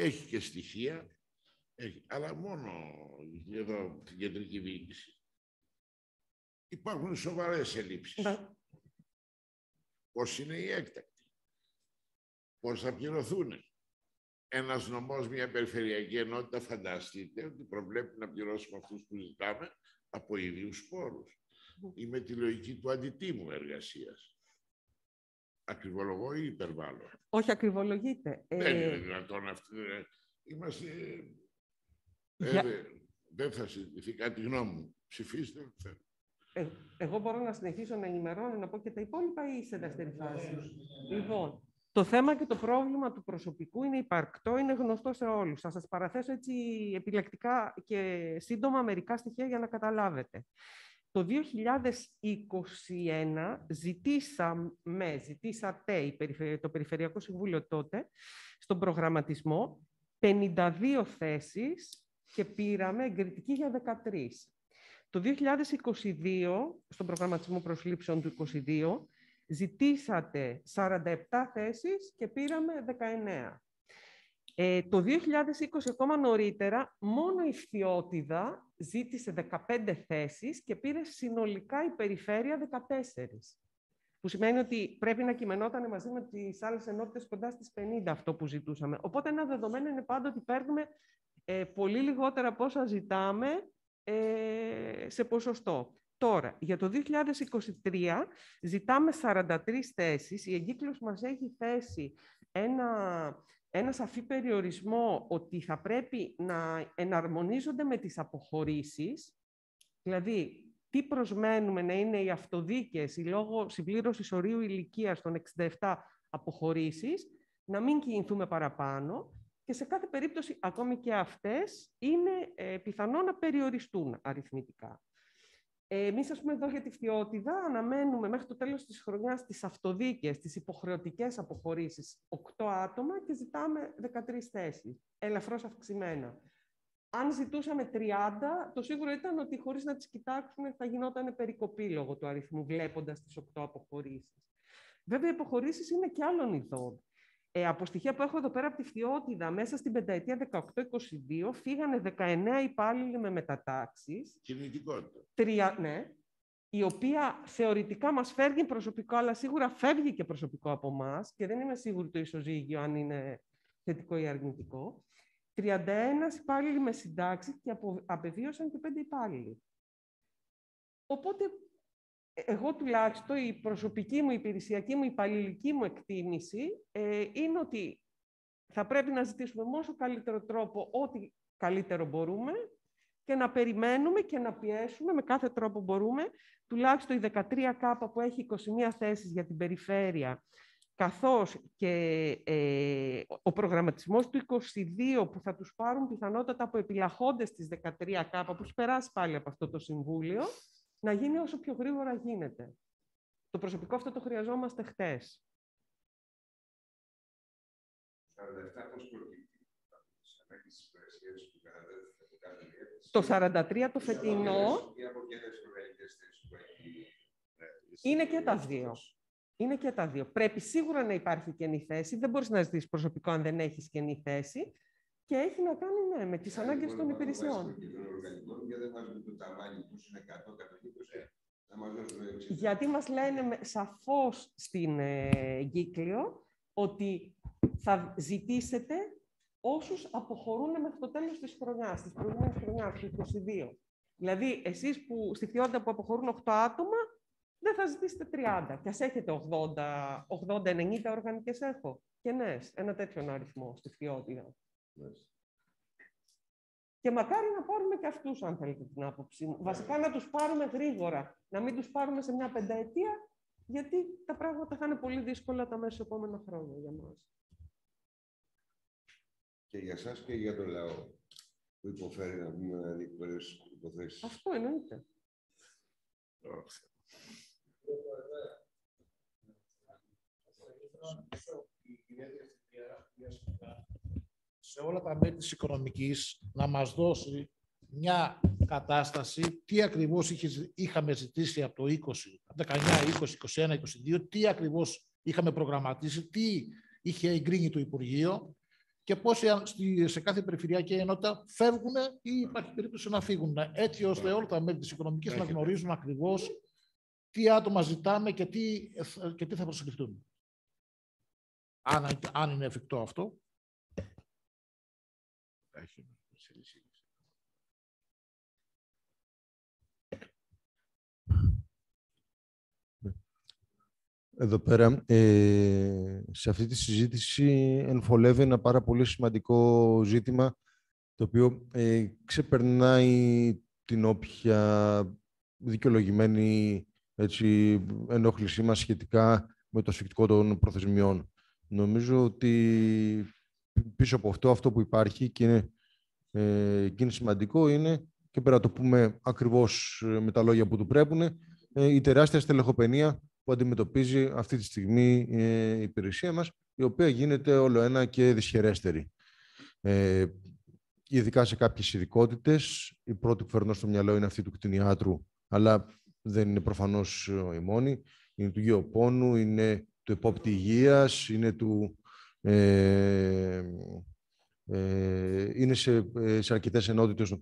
Έχει και στοιχεία, έχει, αλλά μόνο εδώ την κεντρική διοίκηση. Υπάρχουν σοβαρές ελλείψεις. Ναι. Πώς είναι οι έκτακτοι; Πώς θα πληρωθούν; Ένας νομός, μια περιφερειακή ενότητα, φανταστείτε ότι προβλέπει να πληρώσουμε αυτούς που ζητάμε από ίδιους πόρους. Ή με τη λογική του αντιτίμου εργασίας. Ακριβολογώ ή υπερβάλλω; Όχι ακριβολογείτε. Δεν Ε, είναι δυνατόν αυτό. ε, Είμαστε... ε, Για- δε- δεν θα συζητηθεί κάτι γνώμη μου. Ψηφίστε. Ε, εγώ μπορώ να συνεχίσω να ενημερώνω, να πω και τα υπόλοιπα ή σε δεύτερη φάση; Λοιπόν, το θέμα και το πρόβλημα του προσωπικού είναι υπαρκτό, είναι γνωστό σε όλους. Θα σας παραθέσω έτσι επιλεκτικά και σύντομα μερικά στοιχεία για να καταλάβετε. Το 2021 ζητήσαμε, ζητήσατε η Περιφε- το Περιφερειακό Συμβούλιο τότε, στον προγραμματισμό 52 θέσεις και πήραμε εγκριτική για 13. Το 2022, στον προγραμματισμό προσλήψεων του 2022, ζητήσατε 47 θέσεις και πήραμε 19. Ε, το 2020, ακόμα νωρίτερα, μόνο η Φθιώτιδα ζήτησε 15 θέσεις και πήρε συνολικά η Περιφέρεια 14. Που σημαίνει ότι πρέπει να κειμενόταν μαζί με τις άλλες ενότητες κοντά στις 50 αυτό που ζητούσαμε. Οπότε ένα δεδομένο είναι πάντα ότι παίρνουμε ε, πολύ λιγότερα από όσα ζητάμε ε, σε ποσοστό. Τώρα, για το 2023 ζητάμε 43 θέσεις. Η εγκύκλωση μας έχει θέσει ένα, ένα σαφή περιορισμό ότι θα πρέπει να εναρμονίζονται με τις αποχωρήσεις. Δηλαδή, τι προσμένουμε να είναι οι αυτοδίκες, οι λόγω συμπλήρωσης ορίου ηλικίας των 67 αποχωρήσεις, να μην κινηθούμε παραπάνω και σε κάθε περίπτωση, ακόμη και αυτές, είναι ε, πιθανό να περιοριστούν αριθμητικά. Εμείς, ας πούμε, εδώ για τη Φθιώτιδα αναμένουμε μέχρι το τέλος της χρονιάς τις αυτοδίκες, τις υποχρεωτικές αποχωρήσεις, 8 άτομα και ζητάμε 13 θέσεις, ελαφρώς αυξημένα. Αν ζητούσαμε 30, το σίγουρο ήταν ότι χωρίς να τις κοιτάξουμε θα γινόταν περικοπή λόγω του αριθμού, βλέποντας τις 8 αποχωρήσεις. Βέβαια, οι αποχωρήσεις είναι και άλλων ειδών. Ε, από στοιχεία που έχω εδώ πέρα από τη Φθιώτιδα, μέσα στην πενταετία 18-22 φύγανε 19 υπάλληλοι με μετατάξεις, Κινητικότητα. τρία, ναι, η οποία θεωρητικά μας φέρνει προσωπικό, αλλά σίγουρα φεύγει και προσωπικό από εμάς και δεν είμαι σίγουρη το ισοζύγιο αν είναι θετικό ή αρνητικό. 31 υπάλληλοι με συντάξει και απο- απεβίωσαν και 5 υπάλληλοι. Οπότε, ε, εγώ τουλάχιστον η προσωπική μου, η υπηρεσιακή μου, η υπαλληλική μου εκτίμηση ε, είναι ότι θα πρέπει να ζητήσουμε με όσο καλύτερο τρόπο ό,τι καλύτερο μπορούμε και να περιμένουμε και να πιέσουμε με κάθε τρόπο μπορούμε, τουλάχιστον η 13 κάπα που έχει 21 θέσεις για την περιφέρεια, καθώς και ε, ο προγραμματισμός του 22 που θα τους πάρουν πιθανότατα από επιλαχόντες της 13 κάπα που έχει περάσει πάλι από αυτό το Συμβούλιο, να γίνει όσο πιο γρήγορα γίνεται. Το προσωπικό αυτό το χρειαζόμαστε χτες. 47 πώς προκύπτει στις ανάγκες της υπηρεσίας που κατατέθηκαν από κάθε διεύθυνση. Το 43 το φετινό Ή από ποιες οργανικές θέσεις που έχει. είναι και τα δύο. Είναι και τα δύο. Πρέπει σίγουρα να υπάρχει καινή θέση. Δεν μπορείς να ζητήσεις προσωπικό αν δεν έχεις καινή θέση. Και έχει να κάνει ναι, με τις ανάγκες των υπηρεσιών. Γιατί δεν βάζουμε το ταμάνι που είναι 100, 120. Να μας δώσουν 60. Γιατί μας λένε με- σαφώς στην ε, εγκύκλιο ότι θα ζητήσετε όσους αποχωρούν μέχρι το τέλος της χρονιάς, της προηγούμενης χρονιάς, του 22. Δηλαδή, εσείς που στη Θειόντα που αποχωρούν 8 άτομα, δεν θα ζητήσετε 30. Και ας έχετε 80, 80-90 οργανικές έχω. Και ναι, ένα τέτοιο αριθμός στη Θειόντα. Και μακάρι να πάρουμε και αυτούς, αν θέλετε την άποψή μου. Βασικά να τους πάρουμε γρήγορα. Να μην τους πάρουμε σε μια πενταετία, γιατί τα πράγματα θα είναι πολύ δύσκολα τα μέσα επόμενα χρόνια για μας. Και για σας και για το λαό που υποφέρει να πούμε να δει πολλές υποθέσεις. Αυτό εννοείται. Σε όλα τα μέλη της οικονομικής να μας δώσει μια κατάσταση, τι ακριβώς είχες, είχαμε ζητήσει από το 20, 19, 20, 21, 22, τι ακριβώς είχαμε προγραμματίσει, τι είχε εγκρίνει το Υπουργείο και πόσοι σε κάθε περιφερειακή ενότητα φεύγουν ή υπάρχει περίπτωση να φύγουν. Έτσι ώστε όλα τα μέλη της οικονομικής να γνωρίζουν ακριβώς τι άτομα ζητάμε και τι, και τι θα προσελκυθούν. Αν, αν είναι εφικτό αυτό. Εδώ πέρα, ε, σε αυτή τη συζήτηση ενφολεύει ένα πάρα πολύ σημαντικό ζήτημα το οποίο ε, ξεπερνάει την όποια δικαιολογημένη έτσι, ενόχλησή μας σχετικά με το σφιχτικό των προθεσμιών. Νομίζω ότι πίσω από αυτό, αυτό που υπάρχει και είναι, ε, και είναι σημαντικό είναι, και πέρα το πούμε ακριβώς ε, με τα λόγια που του πρέπουν, ε, η τεράστια στελεχοπενία που αντιμετωπίζει αυτή τη στιγμή ε, η υπηρεσία μας, η οποία γίνεται όλο ένα και δυσχερέστερη. Ε, ειδικά σε κάποιες ειδικότητες. Η πρώτη που φέρνω στο μυαλό είναι αυτή του κτηνιάτρου, αλλά δεν είναι προφανώς η μόνη. Είναι του γεωπόνου, είναι του επόπτη υγείας, είναι του... Ε, ε, είναι σε, σε αρκετές ενότητες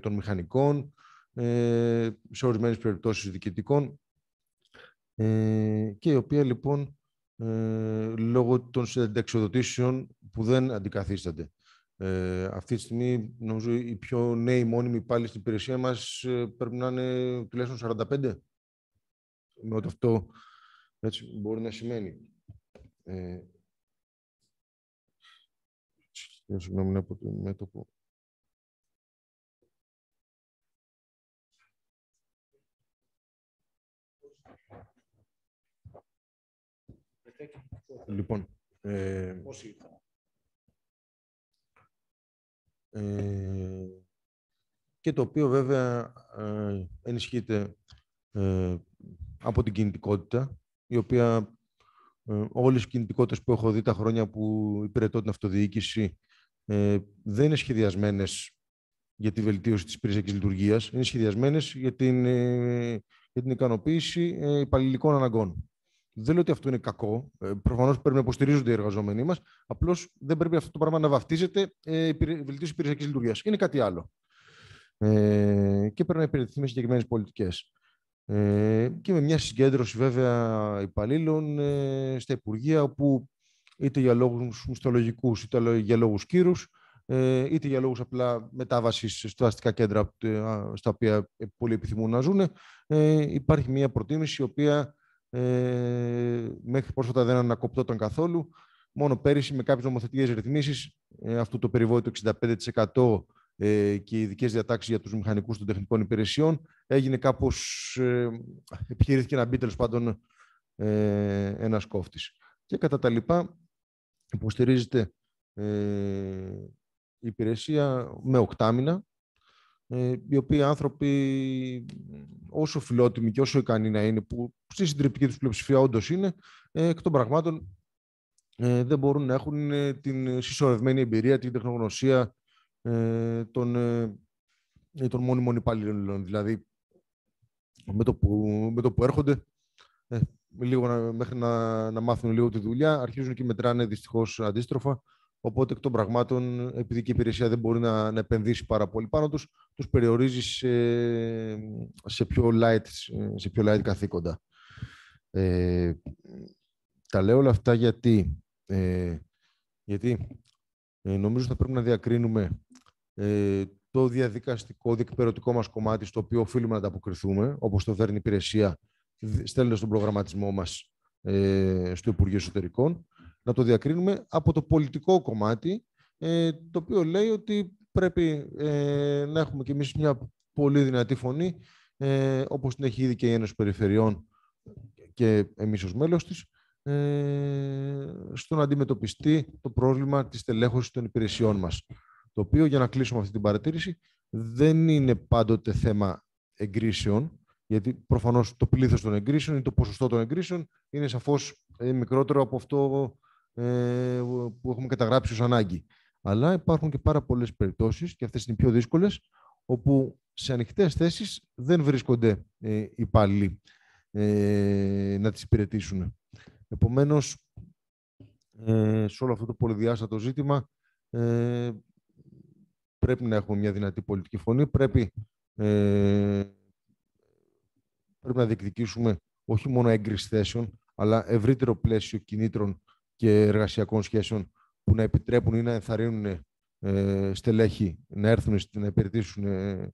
των μηχανικών, ε, σε ορισμένες περιπτώσεις διοικητικών ε, και η οποία λοιπόν ε, λόγω των συνταξιοδοτήσεων που δεν αντικαθίστανται. Ε, αυτή τη στιγμή, νομίζω, οι πιο νέοι μόνιμοι πάλι στην υπηρεσία μας ε, πρέπει να είναι τουλάχιστον 45. Με ό,τι αυτό έτσι, μπορεί να σημαίνει. Ε, συγγνώμη από το μέτωπο. Λοιπόν, ε, ε, και το οποίο βέβαια ε, ενισχύεται ε, από την κινητικότητα, η οποία ε, όλες οι κινητικότητες που έχω δει τα χρόνια που υπηρετώ την αυτοδιοίκηση ε, δεν είναι σχεδιασμένες για τη βελτίωση της υπηρεσιακής λειτουργίας, είναι σχεδιασμένες για την, ε, για την ικανοποίηση ε, υπαλληλικών αναγκών. Δεν λέω ότι αυτό είναι κακό. Ε, Προφανώς πρέπει να υποστηρίζονται οι εργαζόμενοι μας. Απλώς δεν πρέπει αυτό το πράγμα να βαφτίζεται ε, βελτίωση υπηρεσιακής λειτουργίας. Είναι κάτι άλλο. Ε, και πρέπει να υπηρετηθεί με συγκεκριμένες πολιτικές. Ε, και με μια συγκέντρωση βέβαια υπαλλήλων ε, στα Υπουργεία, όπου είτε για λόγους μισθολογικούς είτε για λόγους κύρους, ε, είτε για λόγους απλά μετάβασης στα αστικά κέντρα ε, στα οποία πολλοί επιθυμούν να ζουν, ε, υπάρχει μια προτίμηση η οποία ε, μέχρι πρόσφατα δεν ανακοπτόταν καθόλου. Μόνο πέρυσι με κάποιες νομοθετικές ρυθμίσεις, ε, αυτό το περιβόητο 65% ε, και οι ειδικές διατάξεις για τους μηχανικούς των τεχνικών υπηρεσιών, έγινε κάπως, ε, επιχειρήθηκε να μπει τέλος πάντων ε, ένας κόφτης. Και κατά τα λοιπά, υποστηρίζεται ε, η υπηρεσία με οκτάμινα, ε, οι οποίοι άνθρωποι όσο φιλότιμοι και όσο ικανοί να είναι, που στη συντριπτική τους πλειοψηφία όντως είναι, ε, εκ των πραγμάτων ε, δεν μπορούν να έχουν την συσσωρευμένη εμπειρία, την τεχνογνωσία των, των μόνιμων υπαλλήλων. Δηλαδή, με το που, με το που έρχονται, λίγο να, μέχρι να, να μάθουν λίγο τη δουλειά, αρχίζουν και μετράνε δυστυχώς αντίστροφα Οπότε εκ των πραγμάτων, επειδή και η υπηρεσία δεν μπορεί να, να επενδύσει πάρα πολύ πάνω τους, τους περιορίζει σε, σε, πιο, light, σε πιο light καθήκοντα. Ε, τα λέω όλα αυτά γιατί, ε, γιατί ε, νομίζω θα πρέπει να διακρίνουμε ε, το διαδικαστικό, διεκπαιρωτικό μας κομμάτι στο οποίο οφείλουμε να ανταποκριθούμε, όπως το φέρνει η υπηρεσία, στέλνοντας τον προγραμματισμό μας ε, στο Υπουργείο Εσωτερικών, να το διακρίνουμε από το πολιτικό κομμάτι, ε, το οποίο λέει ότι πρέπει ε, να έχουμε κι εμείς μια πολύ δυνατή φωνή, ε, όπως την έχει ήδη και η Ένωση Περιφερειών και εμείς ως μέλος της, ε, στο να αντιμετωπιστεί το πρόβλημα της τελέχωσης των υπηρεσιών μας. Το οποίο, για να κλείσουμε αυτή την παρατήρηση, δεν είναι πάντοτε θέμα εγκρίσεων, γιατί προφανώς το πλήθος των εγκρίσεων ή το ποσοστό των εγκρίσεων είναι σαφώς ε, μικρότερο από αυτό ε, που έχουμε καταγράψει ως ανάγκη. Αλλά υπάρχουν και πάρα πολλές περιπτώσεις, και αυτές είναι οι πιο δύσκολες, όπου σε ανοιχτές θέσεις δεν βρίσκονται ε, υπάλληλοι ε, να τις υπηρετήσουν. Επομένως, ε, σε όλο αυτό το πολυδιάστατο ζήτημα ε, πρέπει να έχουμε μια δυνατή πολιτική φωνή, πρέπει, ε, πρέπει να διεκδικήσουμε όχι μόνο έγκριση θέσεων, αλλά ευρύτερο πλαίσιο κινήτρων και εργασιακών σχέσεων που να επιτρέπουν ή να ενθαρρύνουν ε, στελέχη να έρθουν να υπηρετήσουν ε,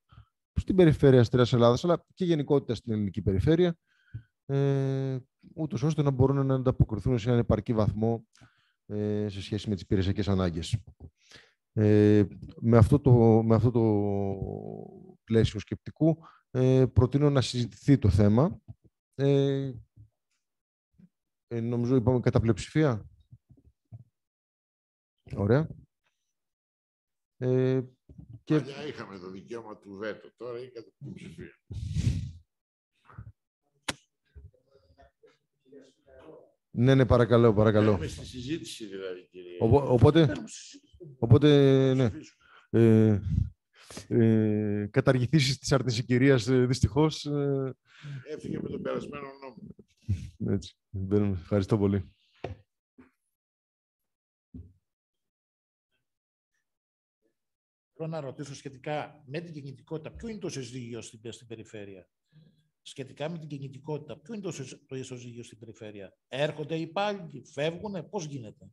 στην περιφέρεια Αστέρας Ελλάδας, αλλά και γενικότητα στην ελληνική περιφέρεια, ε, ούτως ώστε να μπορούν να ανταποκριθούν σε έναν επαρκή βαθμό ε, σε σχέση με τις υπηρεσιακές ανάγκες. Ε, με, αυτό το, με αυτό το πλαίσιο σκεπτικού ε, προτείνω να συζητηθεί το θέμα. Ε, ε, νομίζω είπαμε κατά πλειοψηφία. Ωραία. Ε, και... Παλιά είχαμε το δικαίωμα του βέτο, τώρα είναι κατά πλειοψηφία. Ναι, ναι, παρακαλώ, παρακαλώ. Έχουμε στη συζήτηση δηλαδή, κύριε. οπότε, οπότε, ναι. Ε, ε, καταργηθήσεις της αρτησικηρίας, ε, δυστυχώς. Ε, Έφυγε με τον περασμένο νόμο. Έτσι. Ευχαριστώ πολύ. Θέλω να ρωτήσω σχετικά με την κινητικότητα. Ποιο είναι το συζύγιο στην, στην περιφέρεια; Σχετικά με την κινητικότητα. Ποιο είναι το, το ισοζύγιο στην περιφέρεια; Έρχονται οι υπάλληλοι, φεύγουν, πώς γίνεται;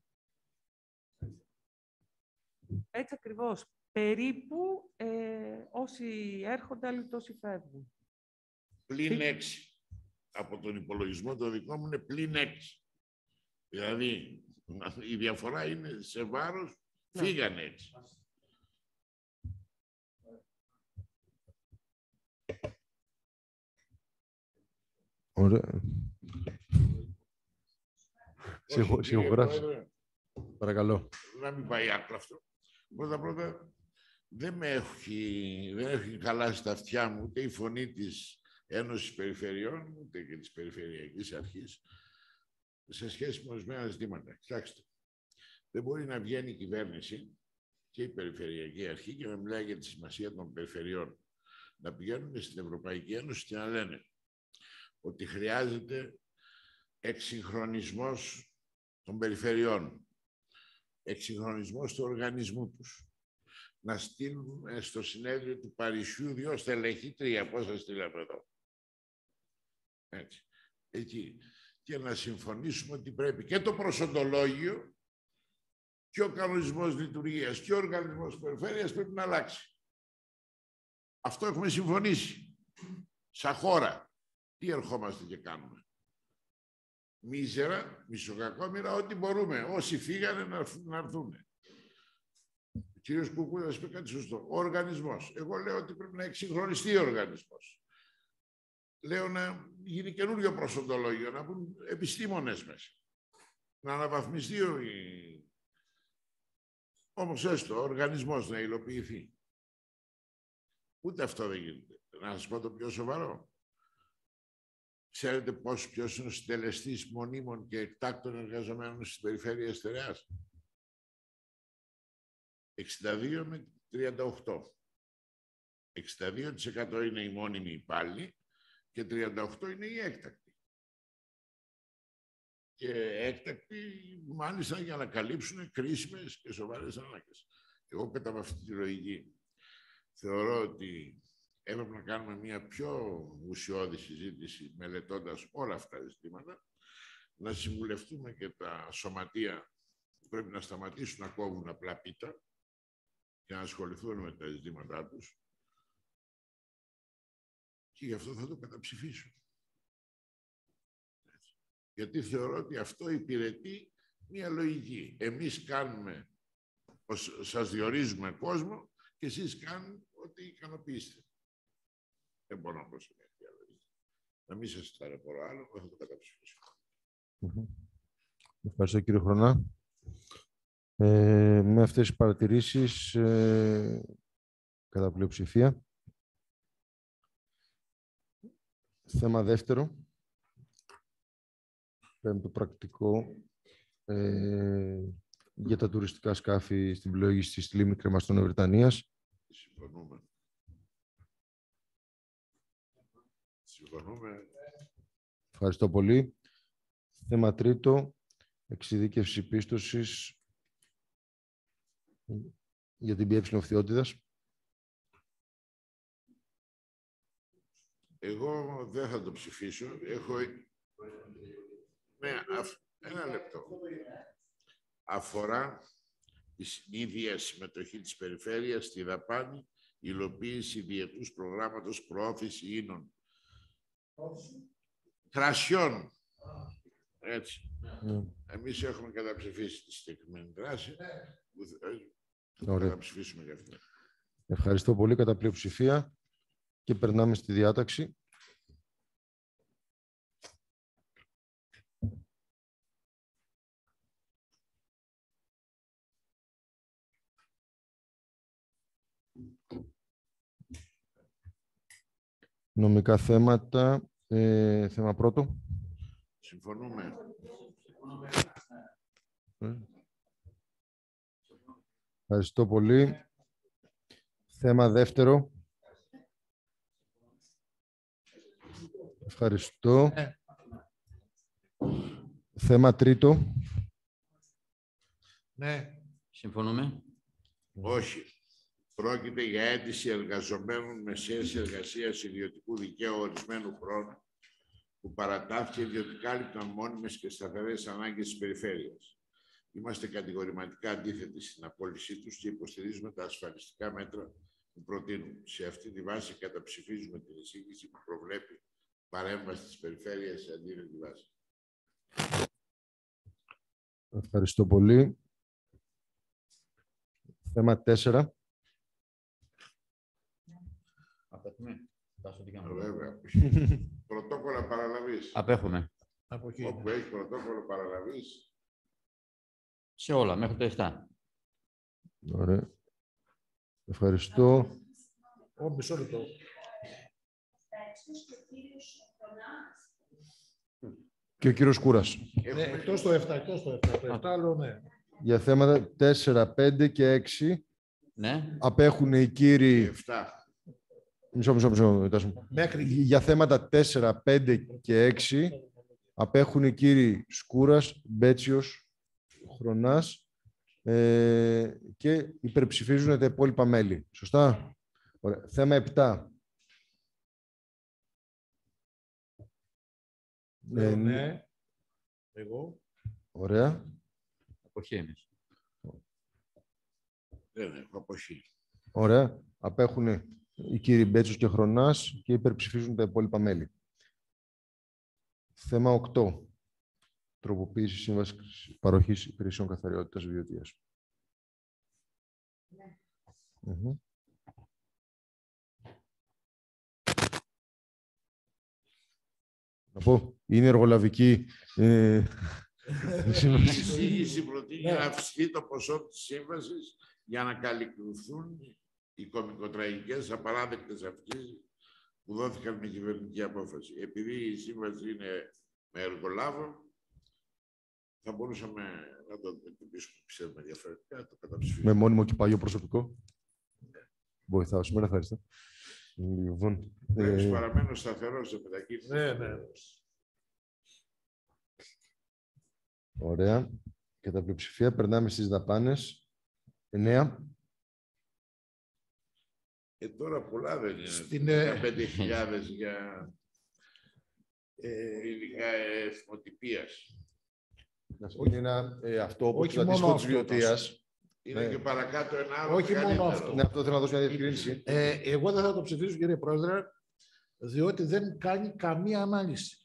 Έτσι ακριβώς. Περίπου ε, όσοι έρχονται, άλλοι τόσοι φεύγουν. Πλην έξι. Από τον υπολογισμό το δικό μου είναι πλην έξι. Δηλαδή, η διαφορά είναι σε βάρος, ναι. φύγανε έτσι. Ωραία. Συγχωρείτε. Παρακαλώ. Να μην πάει άκρη αυτό. Πρώτα πρώτα δεν με έχει, δεν έχει χαλάσει τα αυτιά μου ούτε η φωνή της Ένωσης Περιφερειών, ούτε και της Περιφερειακής Αρχής σε σχέση με ορισμένα ζητήματα. Κοιτάξτε, δεν μπορεί να βγαίνει η κυβέρνηση και η Περιφερειακή Αρχή και να μιλάει για τη σημασία των περιφερειών. Να πηγαίνουν στην Ευρωπαϊκή Ένωση και να λένε ότι χρειάζεται εξυγχρονισμός των περιφερειών, εξυγχρονισμός του οργανισμού τους. Να στείλουμε στο συνέδριο του Παρισιού δύο στελεχή, τρία, πόσα στείλαμε εδώ. Έτσι. Εκεί. Και να συμφωνήσουμε ότι πρέπει και το προσοντολόγιο και ο κανονισμός λειτουργίας και ο οργανισμός περιφέρειας πρέπει να αλλάξει. Αυτό έχουμε συμφωνήσει. Σαν χώρα τι ερχόμαστε και κάνουμε. Μίζερα, μισοκακόμοιρα, ό,τι μπορούμε. Όσοι φύγανε να, να έρθουν. Ο κύριος Κουκούδας είπε κάτι σωστό. Ο οργανισμός. Εγώ λέω ότι πρέπει να εξυγχρονιστεί ο οργανισμός. Λέω να γίνει καινούριο προσοντολόγιο, να μπουν επιστήμονες μέσα. Να αναβαθμιστεί ο... Όμως έστω, ο οργανισμός να υλοποιηθεί. Ούτε αυτό δεν γίνεται. Να σας πω το πιο σοβαρό. Ξέρετε πώς, ποιος είναι ο συντελεστής μονίμων και εκτάκτων εργαζομένων στην περιφέρεια Στερεάς. 62 με 38. 62% είναι οι μόνιμοι υπάλληλοι και 38% είναι οι έκτακτοι. Και έκτακτοι μάλιστα για να καλύψουν κρίσιμες και σοβαρές ανάγκες. Εγώ κατά αυτή τη λογική θεωρώ ότι έπρεπε να κάνουμε μια πιο ουσιώδη συζήτηση μελετώντας όλα αυτά τα ζητήματα, να συμβουλευτούμε και τα σωματεία που πρέπει να σταματήσουν να κόβουν απλά πίτα και να ασχοληθούν με τα ζητήματά τους και γι' αυτό θα το καταψηφίσω. Γιατί θεωρώ ότι αυτό υπηρετεί μια λογική. Εμείς κάνουμε, σας διορίζουμε κόσμο και εσείς κάνετε ότι ικανοποιήστε. Δεν μπορώ να πω σε μια Να μην σας ταλαιπωρώ άλλο, θα το καταψηφίσω. Ευχαριστώ κύριε Χρονά. Ε, με αυτές τις παρατηρήσεις, ε, κατά πλειοψηφία. Θέμα δεύτερο. Πέμπτο πρακτικό ε, για τα τουριστικά σκάφη στην πλοήγηση της Λίμνη Κρεμαστών Βρετανίας. Συμφωνούμε. Συμφωνούμε. Ευχαριστώ πολύ. Θέμα τρίτο, εξειδίκευση πίστοσης για την πιέψη οφθιότητας. Εγώ δεν θα το ψηφίσω. Έχω... Ναι, αφ- ένα λεπτό. Αφορά τη ίδια συμμετοχή της περιφέρειας στη δαπάνη υλοποίηση διετούς προγράμματος προώθηση ίνων. Κρασιών. Έτσι. Ναι. Εμείς έχουμε καταψηφίσει τη συγκεκριμένη δράση. που θα- Θα Ωραία. καταψηφίσουμε γι' αυτό. Ευχαριστώ πολύ κατά πλειοψηφία και περνάμε στη διάταξη. Νομικά θέματα. Ε, θέμα πρώτο. Συμφωνούμε. Ε. Ευχαριστώ πολύ. Θέμα δεύτερο. Ευχαριστώ. Ε. Θέμα τρίτο. Ναι. Συμφωνούμε. Όχι. Πρόκειται για αίτηση εργαζομένων με σχέση εργασίας ιδιωτικού δικαίου ορισμένου χρόνου που παρατάθηκε διότι κάλυπταν μόνιμες και σταθερές ανάγκες της περιφέρειας. Είμαστε κατηγορηματικά αντίθετοι στην απόλυσή τους και υποστηρίζουμε τα ασφαλιστικά μέτρα που προτείνουν. Σε αυτή τη βάση καταψηφίζουμε την εισήγηση που προβλέπει παρέμβαση της περιφέρειας σε αντίθετη βάση. Ευχαριστώ πολύ. Θέμα τέσσερα. Απέχουμε. Τάσο, τι κάνουμε; Βέβαια. Πρωτόκολλα παραλαβής. Απέχουμε. Από εκεί. Όπου έχεις πρωτόκολλο παραλαβής, Σε όλα, μέχρι το 7. Ωραία. Ευχαριστώ. Ω, μισό λεπτό. Και ο κύριος Κούρας. Ναι, εκτός το 7, εκτός το 7. Το 7 λέω ναι. Για θέματα 4, 5 και 6 Ναι. απέχουν οι κύριοι... 7. Μισό, μισό, μισό. Τάσο μου. Μέχρι Για θέματα 4, 5 και 6 απέχουν οι κύριοι Σκούρας, Μπέτσιος, Χρονάς ε, και υπερψηφίζουν τα υπόλοιπα μέλη. Σωστά; Ωραία. Θέμα 7. λέω Ε, ναι. Εγώ. Ωραία. Αποχή εμείς. Δεν έχω αποχή. Ωραία. Απέχουν οι κύριοι Μπέτσος και Χρονάς και υπερψηφίζουν τα υπόλοιπα μέλη. Θέμα 8. Τροποποίησης σύμβασης παροχής υπηρεσιών καθαριότητας βιωτίας. Μμμ. Να πω, είναι εργολαβική ε, Η σύμβαση. εισήγηση προτείνει Ναι. να αυξηθεί το ποσό της σύμβασης για να καλυφθούν οι κομικοτραγικές απαράδεκτες αυξήσεις που δόθηκαν με κυβερνητική απόφαση. Επειδή η σύμβαση είναι με εργολάβο, θα μπορούσαμε να το αντιμετωπίσουμε, πιστεύουμε, διαφορετικά, το με καταψηφίσουμε. μόνιμο και παλιό προσωπικό. Βοηθάω σήμερα, ευχαριστώ. Λοιπόν, Βλέπεις, ε, παραμένω σταθερός σε μετακίνηση. Ναι, ναι. Ωραία. Κατά πλειοψηφία περνάμε στις δαπάνες. 9. Ε, τώρα πολλά δεν είναι. Στην, ε, 15.000 για ε, ειδικά εθνοτυπίας. Είναι ένα, ε, αυτό όπως όχι το αντίστοιχο μόνο της αυτός, βιωτίας. Είναι Ναι. και παρακάτω ένα άλλο Όχι μόνο μεγαλύτερο. αυτό. Ναι, αυτό θέλω να δώσω μια διευκρίνηση. Ε, εγώ δεν θα το ψηφίσω, κύριε Πρόεδρε, διότι δεν κάνει καμία ανάλυση.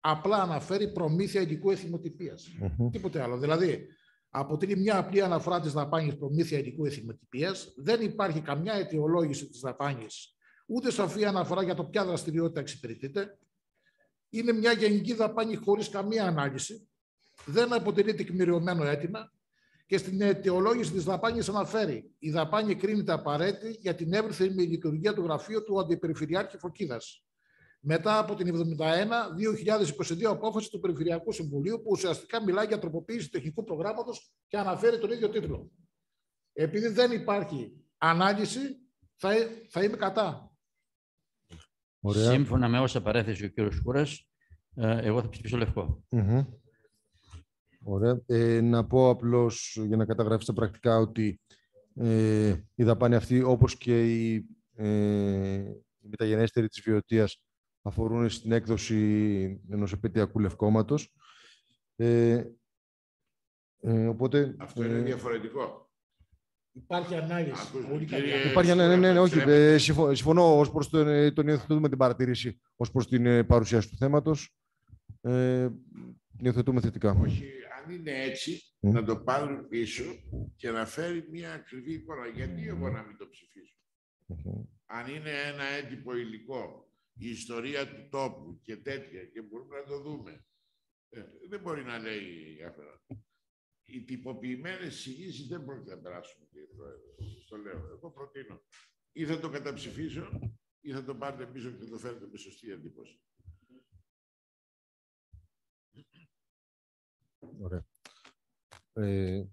Απλά αναφέρει προμήθεια ειδικού εθιμοτυπίας. Μμμ. Τίποτε άλλο. Δηλαδή, αποτελεί μια απλή αναφορά της δαπάνης προμήθεια ειδικού εθιμοτυπίας. Δεν υπάρχει καμιά αιτιολόγηση της δαπάνης, ούτε σαφή αναφορά για το ποια δραστηριότητα εξυπηρετείται. Είναι μια γενική δαπάνη χωρίς καμία ανάλυση. Δεν αποτελεί τεκμηριωμένο αίτημα και στην αιτιολόγηση της δαπάνης αναφέρει η δαπάνη κρίνεται απαραίτητη για την εύρυθμη λειτουργία του γραφείου του Αντιπεριφερειάρχη Φωκίδας. Μετά από την 71-2022 απόφαση του Περιφερειακού Συμβουλίου που ουσιαστικά μιλάει για τροποποίηση τεχνικού προγράμματος και αναφέρει τον ίδιο τίτλο. Επειδή δεν υπάρχει ανάλυση, θα, θα είμαι κατά. Ωραία. Σύμφωνα με όσα παρέθεσε ο κύριος Σκούρας, ε, εγώ θα ψηφίσω λευκό. Μμμ. Ωραία. Ε, να πω απλώς για να καταγραφείς στα πρακτικά ότι ε, η δαπάνη αυτή, όπως και η, ε, η μεταγενέστερη της βιωτείας, αφορούν στην έκδοση ενός επαιτειακού λευκόματος. Ε, ε, οπότε... Αυτό είναι ε, διαφορετικό. Υπάρχει ανάλυση. Ακούς, Πολύ καλή κύριε- ανάλυση. Υπάρχει, ναι, ναι, ναι, ναι, όχι. Επιτρέπετε. Ε, συμφω- συμφωνώ ως προς τον, ε, τον υιοθετούμε την παρατήρηση ως προς την ε, παρουσίαση του θέματος. Ε, την υιοθετούμε θετικά. Όχι, αν είναι έτσι, Μμ. να το πάρουν πίσω και να φέρει μια ακριβή εικόνα. Γιατί εγώ να μην το ψηφίσω; Μμμ. Αν είναι ένα έντυπο υλικό, η ιστορία του τόπου και τέτοια και μπορούμε να το δούμε. Ε, δεν μπορεί να λέει αυτό. Οι τυποποιημένες εισηγήσεις δεν πρόκειται να περάσουν, κύριε Πρόεδρε. Στο λέω. Εγώ προτείνω. Ή θα το καταψηφίσω, ή θα το πάρετε πίσω και θα το φέρετε με σωστή εντύπωση. Ωραία. Ε,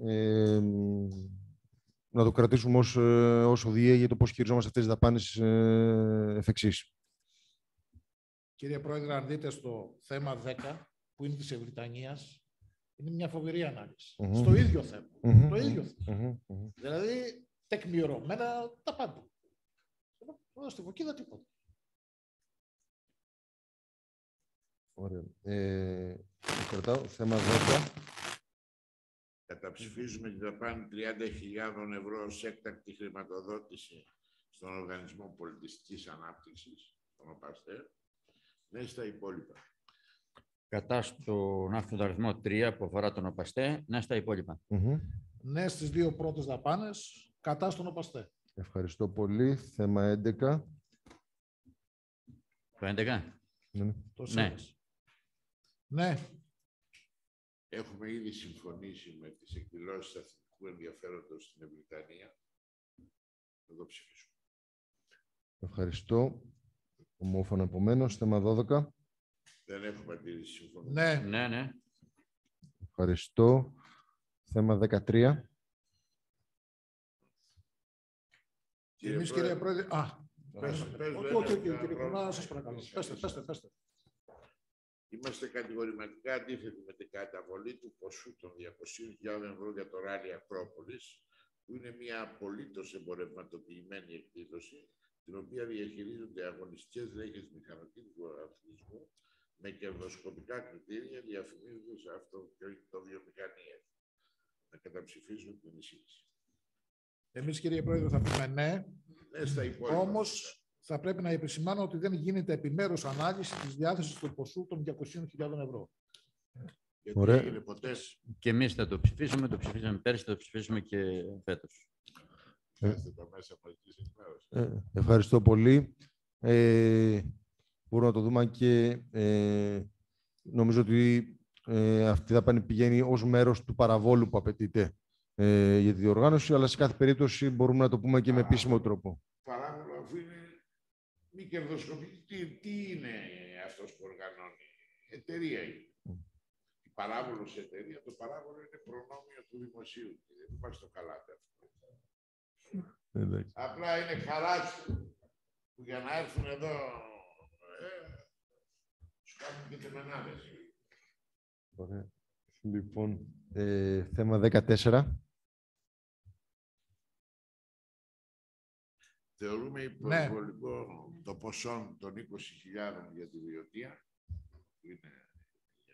ε, μ, να το κρατήσουμε ως, ε, ως οδηγία για το πώς χειριζόμαστε αυτές τις δαπάνες ε, εφ' εξής. Κύριε Πρόεδρε, αν δείτε στο θέμα 10, που είναι της Ευρυτανίας, είναι μια φοβερή ανάλυση. Μμμ. Στο ίδιο θέμα. Μμμ, Το μμμ, ίδιο θέμα. μμμ, μμμ. Δηλαδή, τεκμηρωμένα τα πάντα. Εδώ στη Βοκίδα τίποτα. Ωραία. Ε, κρατάω θέμα 10. Καταψηφίζουμε τη δαπάνη 30.000 ευρώ ως έκτακτη χρηματοδότηση στον Οργανισμό Πολιτιστικής Ανάπτυξης, τον ΟΠΑΣΤΕ. Ναι, στα υπόλοιπα. Κατά στον άρθρο του αριθμό 3 που αφορά τον ΟΠΑΣΤΕ, ναι στα υπόλοιπα. Μμμ. Ναι στις δύο πρώτες δαπάνες, κατά στον οπαστέ. Ευχαριστώ πολύ. Θέμα 11. Το 11. Ναι, ναι. Το Ναι. ΣΥΡΙΖΑ. Ναι, Έχουμε ήδη συμφωνήσει με τις εκδηλώσεις εθνικού ενδιαφέροντος στην Βρυτανία. Θα το ψηφίσουμε. Ευχαριστώ. Ομόφωνα επομένως. Θέμα 12. Δεν έχουμε αντίρρηση συμφωνία. ναι, Ναι, ναι. Ευχαριστώ. Θέμα 13. Κύριε εμείς Πρόεδρε, κύριε Πρόεδρε, α, πες- πες, όχι, δεν όχι, όχι, έχουμε κύριε πρόβλημα. Κουρνά, σας παρακαλώ. Πέστε, πέστε, πέστε. Είμαστε κατηγορηματικά αντίθετοι με την καταβολή του ποσού των 200.000 ευρώ για το ράλι Ακρόπολης, που είναι μια απολύτως εμπορευματοποιημένη εκδήλωση, την οποία διαχειρίζονται αγωνιστικές ρέχες μηχανοκίνητου αθλητισμού με κερδοσκοπικά κριτήρια, διαφημίζοντας αυτοβιομηχανίες. Να καταψηφίσουμε την εισήγηση. Εμείς κύριε Πρόεδρε θα πούμε ναι, Ναι, στα υπόλοιπα. όμως θα πρέπει να επισημάνω ότι δεν γίνεται επιμέρους ανάλυσης της διάθεσης του ποσού των 200.000 ευρώ. Γιατί Ωραία. έγινε ποτέ. Και εμείς θα το ψηφίσουμε, το ψηφίσαμε πέρσι, θα το ψηφίσουμε και φέτος. Έχετε τα μέσα μαζικής ενημέρωσης. Ε, ευχαριστώ πολύ. Ε, μπορούμε να το δούμε και ε, νομίζω ότι ε, αυτή η δαπάνη πηγαίνει ως μέρος του παραβόλου που απαιτείται ε, για τη διοργάνωση, αλλά σε κάθε περίπτωση μπορούμε να το πούμε και με επίσημο τρόπο. Παράγωγο αφού είναι μη κερδοσκοπική. Τι, τι είναι αυτός που οργανώνει; Εταιρεία είναι. Η παράβολος εταιρεία, το παράγωγο είναι προνόμιο του δημοσίου. Και Δεν μας το καλάτε αυτό. Εντάξει. Απλά είναι χαράτσι που για να έρθουν εδώ ε, τους κάνουν και τεμενάδες. Ωραία. Λοιπόν, ε, θέμα 14. Θεωρούμε υπερβολικό το ποσό των 20.000 για τη βιωτεία, που είναι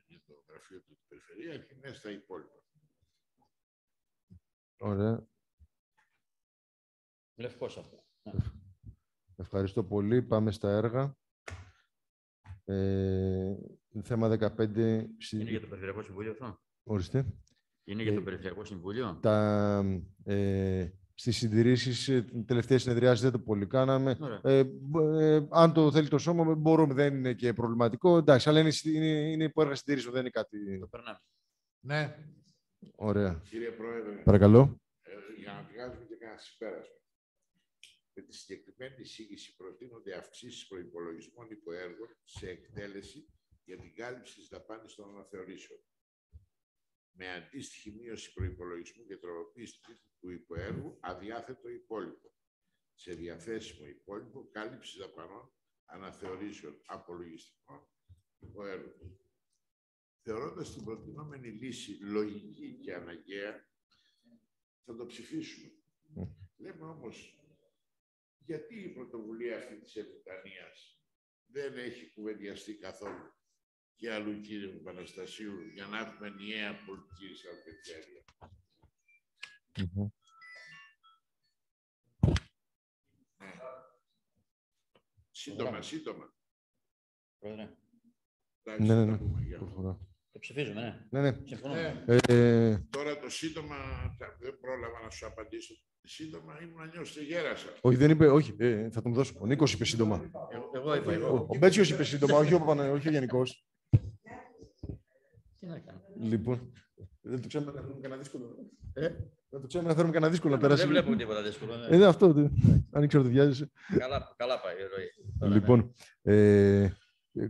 για το γραφείο του Περιφερειάρχη, είναι στα υπόλοιπα. Ωραία. Λευκός αυτό. Ευχαριστώ πολύ. Πάμε στα έργα. Ε, θέμα 15. συ- Είναι για το Περιφερειακό Συμβούλιο αυτό; Ορίστε. Είναι για το Ε, Περιφερειακό Συμβούλιο; Τα, ε, στις συντηρήσεις, ε, την τελευταία συνεδριάση δεν το πολύ κάναμε. Ωραία. Ε, μπο- ε, αν το θέλει το σώμα, μπορούμε, δεν είναι και προβληματικό. Εντάξει, αλλά είναι, συ- είναι, είναι υπό έργα συντηρήσεων, δεν είναι κάτι. Το περνάμε. Ναι, Ωραία. Κύριε Πρόεδρε, Παρακαλώ. ε, για να βγάζουμε και κανένα συμπέρασμα. Με τη συγκεκριμένη εισήγηση προτείνονται αυξήσεις προπολογισμών υποέργων σε εκτέλεση για την κάλυψη της δαπάνης των αναθεωρήσεων. Με αντίστοιχη μείωση προϋπολογισμού και τροποποίηση του υποέργου αδιάθετο υπόλοιπο. Σε διαθέσιμο υπόλοιπο κάλυψη δαπανών αναθεωρήσεων απολογιστικών υποέργου. Θεωρώντας την προτινόμενη λύση λογική και αναγκαία, θα το ψηφίσουμε. Λέμε όμως, γιατί η πρωτοβουλία αυτή της Επιτανίας δεν έχει κουβεντιαστεί καθόλου; Και αλλού, κύριε Παναστασίου, για να έχουμε ενιαία πολιτική σαν περιφέρεια. Ναι. Σύντομα, σύντομα. Πρόεδρε, Εντάξει, Ναι, ναι, θα ναι. πούμε για αυτό. Προχωρά. το ψηφίζουμε, ναι. Ναι, ναι. Συμφωνούμε. Ε, Τώρα το σύντομα, τα- δεν πρόλαβα να σου απαντήσω. Σύντομα ήμουν αλλιώς και γέρασα. όχι, δεν είπε, όχι, ε, θα τον δώσω. Ο Νίκος είπε σύντομα. Εγώ, εγώ είπα, Ο, εγώ. ο Μπέτσιος είπε σύντομα, όχι ο, Παπανα- όχι ο Γενικός. Τι να κάνω. Λοιπόν, δεν το ξέρουμε να φέρουμε κανένα δύσκολο. Ε, δεν το ξέρουμε να φέρουμε κανένα δύσκολο να Δεν περάσει. βλέπω τίποτα δύσκολο. ναι. Ε, ναι, αυτό. τι. Αν ήξερα ότι βιάζεσαι. Καλά, καλά πάει η ροή. Τώρα, ναι. Λοιπόν, ε,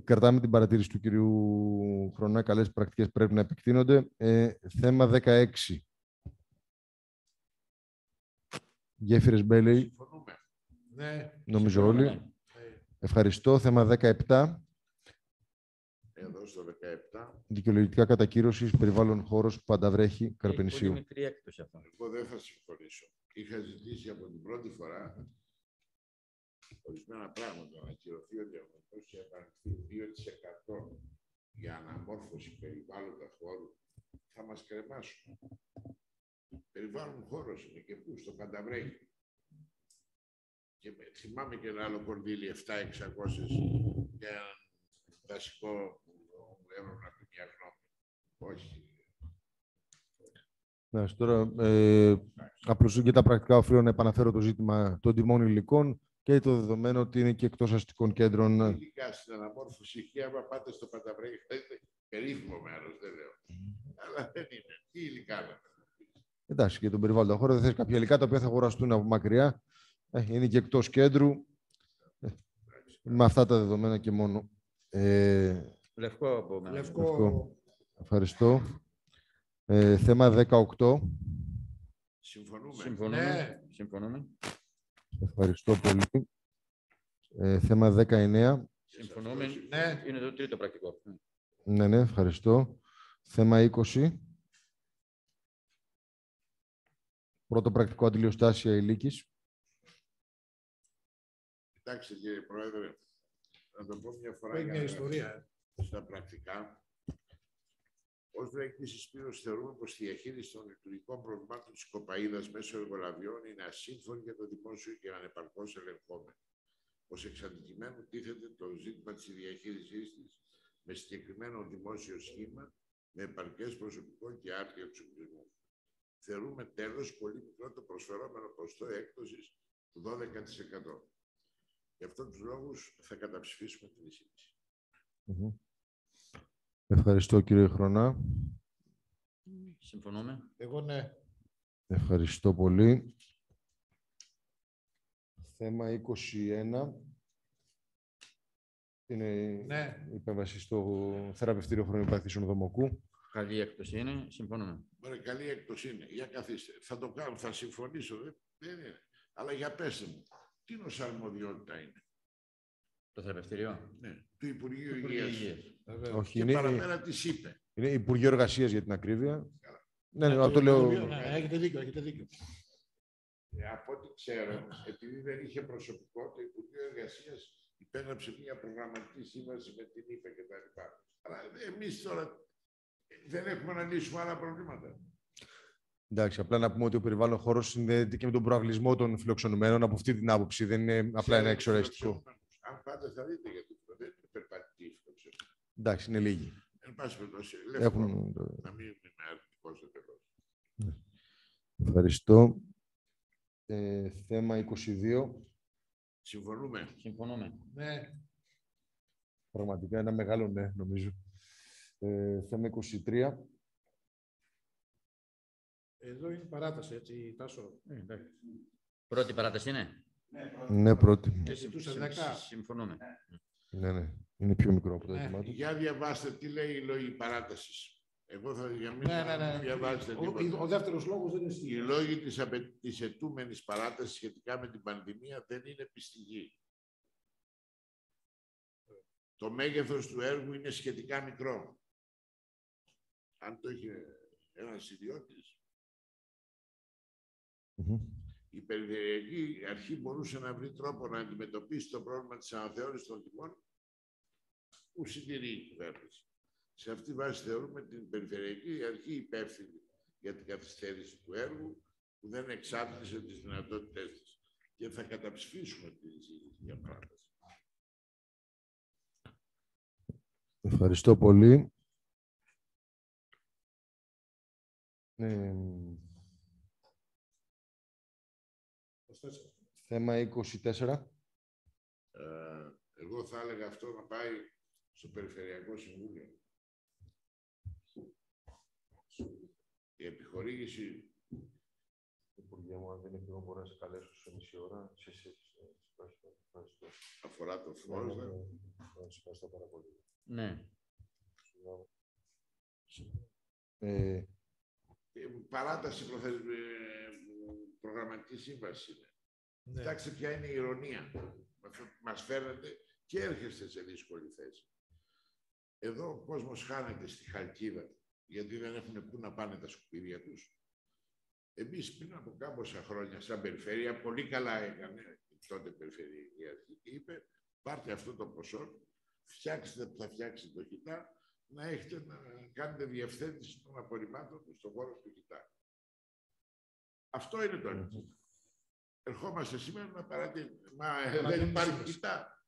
κρατάμε την παρατήρηση του κυρίου Χρονά. Καλές πρακτικές πρέπει να επεκτείνονται. Ε, θέμα 16. Γέφυρες Μπέλεϊ, Συμφωνούμε. Ναι, νομίζω Συμφωνούμε, όλοι. ναι. Ευχαριστώ. Θέμα 17. Εδώ στο 17, Δικαιολογητικά κατακύρωση περιβάλλον χώρος που πανταβρέχει Έχει Καρπενησίου. Πολύ μικρή έκπτωση αυτό. εγώ δεν θα συμφωνήσω. Είχα ζητήσει από την πρώτη φορά ορισμένα πράγματα να ακυρωθεί ο διαγωνισμό και επαναληφθεί 2% για αναμόρφωση περιβάλλοντα χώρου. Θα μας κρεμάσουν. Περιβάλλον χώρος είναι και πού, στο Κανταβρέχη. Και με- θυμάμαι και ένα άλλο κονδύλι 7-600 για έναν δασικό που μου έπρεπε να πει μια γνώμη. Όχι. Ναι, τώρα, ε, απλώς για τα πρακτικά οφείλω να επαναφέρω το ζήτημα των τιμών υλικών και το δεδομένο ότι είναι και εκτός αστικών κέντρων. Ειδικά στην αναμόρφωση εκεί, άμα πάτε στο Πανταβρέι, θα είναι περίφημο μέρος, δεν λέω. Αλλά δεν είναι. Τι υλικά να Εντάξει, για τον περιβάλλοντα χώρο δεν θες κάποια υλικά τα οποία θα αγοραστούν από μακριά. Ε, είναι και εκτός κέντρου. Ε, με αυτά τα δεδομένα και μόνο. Ε, Λευκό από μένα. Λευκό. Λευκό. Ευχαριστώ. Ε, θέμα 18. Συμφωνούμε. Συμφωνούμε. Ναι. Συμφωνούμε. Ευχαριστώ πολύ. Ε, θέμα 19. Συμφωνούμε. Ναι. Είναι το τρίτο πρακτικό. Ναι, ναι, ευχαριστώ. Θέμα 20. Πρώτο πρακτικό αντιλιοστάσια ηλίκης. Κοιτάξτε κύριε Πρόεδρε, να το πω μια φορά Έχει για μια να- ιστορία. στα πρακτικά. Ω Βραϊκή Σπύρος θεωρούμε πως η διαχείριση των λειτουργικών προβλημάτων της κοπαίδας μέσω εργολαβιών είναι ασύμφωνη για το δημόσιο και ανεπαρκώς ελεγχόμενο. Ω εξ αντικειμένου τίθεται το ζήτημα της διαχείρισής της με συγκεκριμένο δημόσιο σχήμα, με επαρκές προσωπικό και άρτιο εξοπλισμού. Θεωρούμε τέλος πολύ μικρό το προσφερόμενο ποσοστό έκπτωσης του 12%. Γι' αυτού τους λόγους θα καταψηφίσουμε την εισήγηση. Μμμ. Ευχαριστώ κύριε Χρονά. Συμφωνούμε. Εγώ ναι. Ευχαριστώ πολύ. Θέμα 21. Είναι Ναι. η επέμβαση στο θεραπευτήριο χρονιοπαθήσεων Δομοκού. Καλή έκπτωση είναι. Συμφωνούμε. Ωραία, καλή έκπτωση είναι. Για καθίστε. Θα το κάνω, θα συμφωνήσω. Δεν, δεν είναι. Αλλά για πέστε μου, τι νος αρμοδιότητα είναι; Το θεραπευτήριο; Ναι, του Υπουργείου Υπουργείο Υγείας. Υγείας. Βεβαίως. Όχι, Και είναι, παραπέρα της είπε. είναι Υπουργείο Εργασίας για την ακρίβεια. Ναι, ναι, Ναι, το λέω. Ναι, έχετε δίκιο, έχετε δίκιο. Ε, από ό,τι ξέρω, επειδή δεν είχε προσωπικό, το Υπουργείο Εργασίας υπέγραψε μια προγραμματική σύμβαση με την ΥΠΕ κτλ. Αλλά εμείς τώρα ε, δεν έχουμε να λύσουμε άλλα προβλήματα. Εντάξει, απλά να πούμε ότι ο περιβάλλον χώρος συνδέεται και με τον προαγλισμό των φιλοξενουμένων. Από αυτή την άποψη δεν είναι απλά ένα Ξέρετε, εξοραϊστικό. φιλοξενούμενους. Αν πάτε, θα δείτε γιατί δεν είναι περπατητή φιλοξενούμενη. Εντάξει, είναι λίγοι. Εν πάση περιπτώσει, λευκό, Έχουν... να μην είμαι αρνητικός εντελώ. Ευχαριστώ. Ε, θέμα 22. Συμφωνούμε. Συμφωνούμε. Ναι. Πραγματικά ένα μεγάλο ναι, νομίζω. Ε, θέμα 23. Εδώ είναι παράταση, έτσι, Τάσο. Ε, εντάξει. Πρώτη παράταση είναι; Ναι, πρώτη. Και ζητούσες Συμ- 10. Συμφωνούμε. Ναι, ναι. Είναι πιο μικρό από το Ναι. έτοιμά του. Για διαβάστε τι λέει η λόγη παράτασης. Εγώ θα για μην Ναι, ναι, ναι. διαβάζετε Ο, τίποτα. ο δεύτερος λόγος δεν Οι ισχύει. λόγοι της, απαι... της ετούμενης παράτασης σχετικά με την πανδημία δεν είναι πιστικοί. Το μέγεθος του έργου είναι σχετικά μικρό. Αν το είχε ένας ιδιώτης, Μμμ. Η Περιφερειακή Αρχή μπορούσε να βρει τρόπο να αντιμετωπίσει το πρόβλημα της αναθεώρησης των τιμών που συντηρεί η κυβέρνηση. Σε αυτή τη βάση θεωρούμε την Περιφερειακή Αρχή υπεύθυνη για την καθυστέρηση του έργου που δεν εξάρτησε τις δυνατότητές της. Και θα καταψηφίσουμε τη συζήτηση για παράταση. Ευχαριστώ πολύ. Ε, θέμα 24. Ε, εγώ θα έλεγα αυτό να πάει στο Περιφερειακό Συμβούλιο. Η επιχορήγηση Υπουργέ μου, αν δεν είναι μπορώ να σε καλέσω σε μισή ώρα. Σε Ευχαριστώ. αφορά το Φρόζα. Ευχαριστώ πάρα πολύ. Ναι. Ε, Ε, Παράταση προθε... ε, προγραμματική σύμβαση είναι. Ναι. Κοιτάξτε ποια είναι η ηρωνία. Με αυτό που Μας φέρνετε και έρχεστε σε δύσκολη θέση. Εδώ ο κόσμος χάνεται στη Χαλκίδα, γιατί δεν έχουν πού να πάνε τα σκουπίδια τους. Εμείς πριν από κάμποσα χρόνια, σαν περιφέρεια, πολύ καλά έκανε η τότε περιφερειακή αρχή και είπε πάρτε αυτό το ποσό, φτιάξτε που θα φτιάξετε το χιτά, να έχετε να κάνετε διευθέτηση των απορριμμάτων στον χώρο του χιτά. Αυτό είναι το αντικείμενο. Ερχόμαστε σήμερα να παρατηρήσουμε. Μα ε, δεν Παρατηρούμε υπάρχει σύμβαση. χιτά.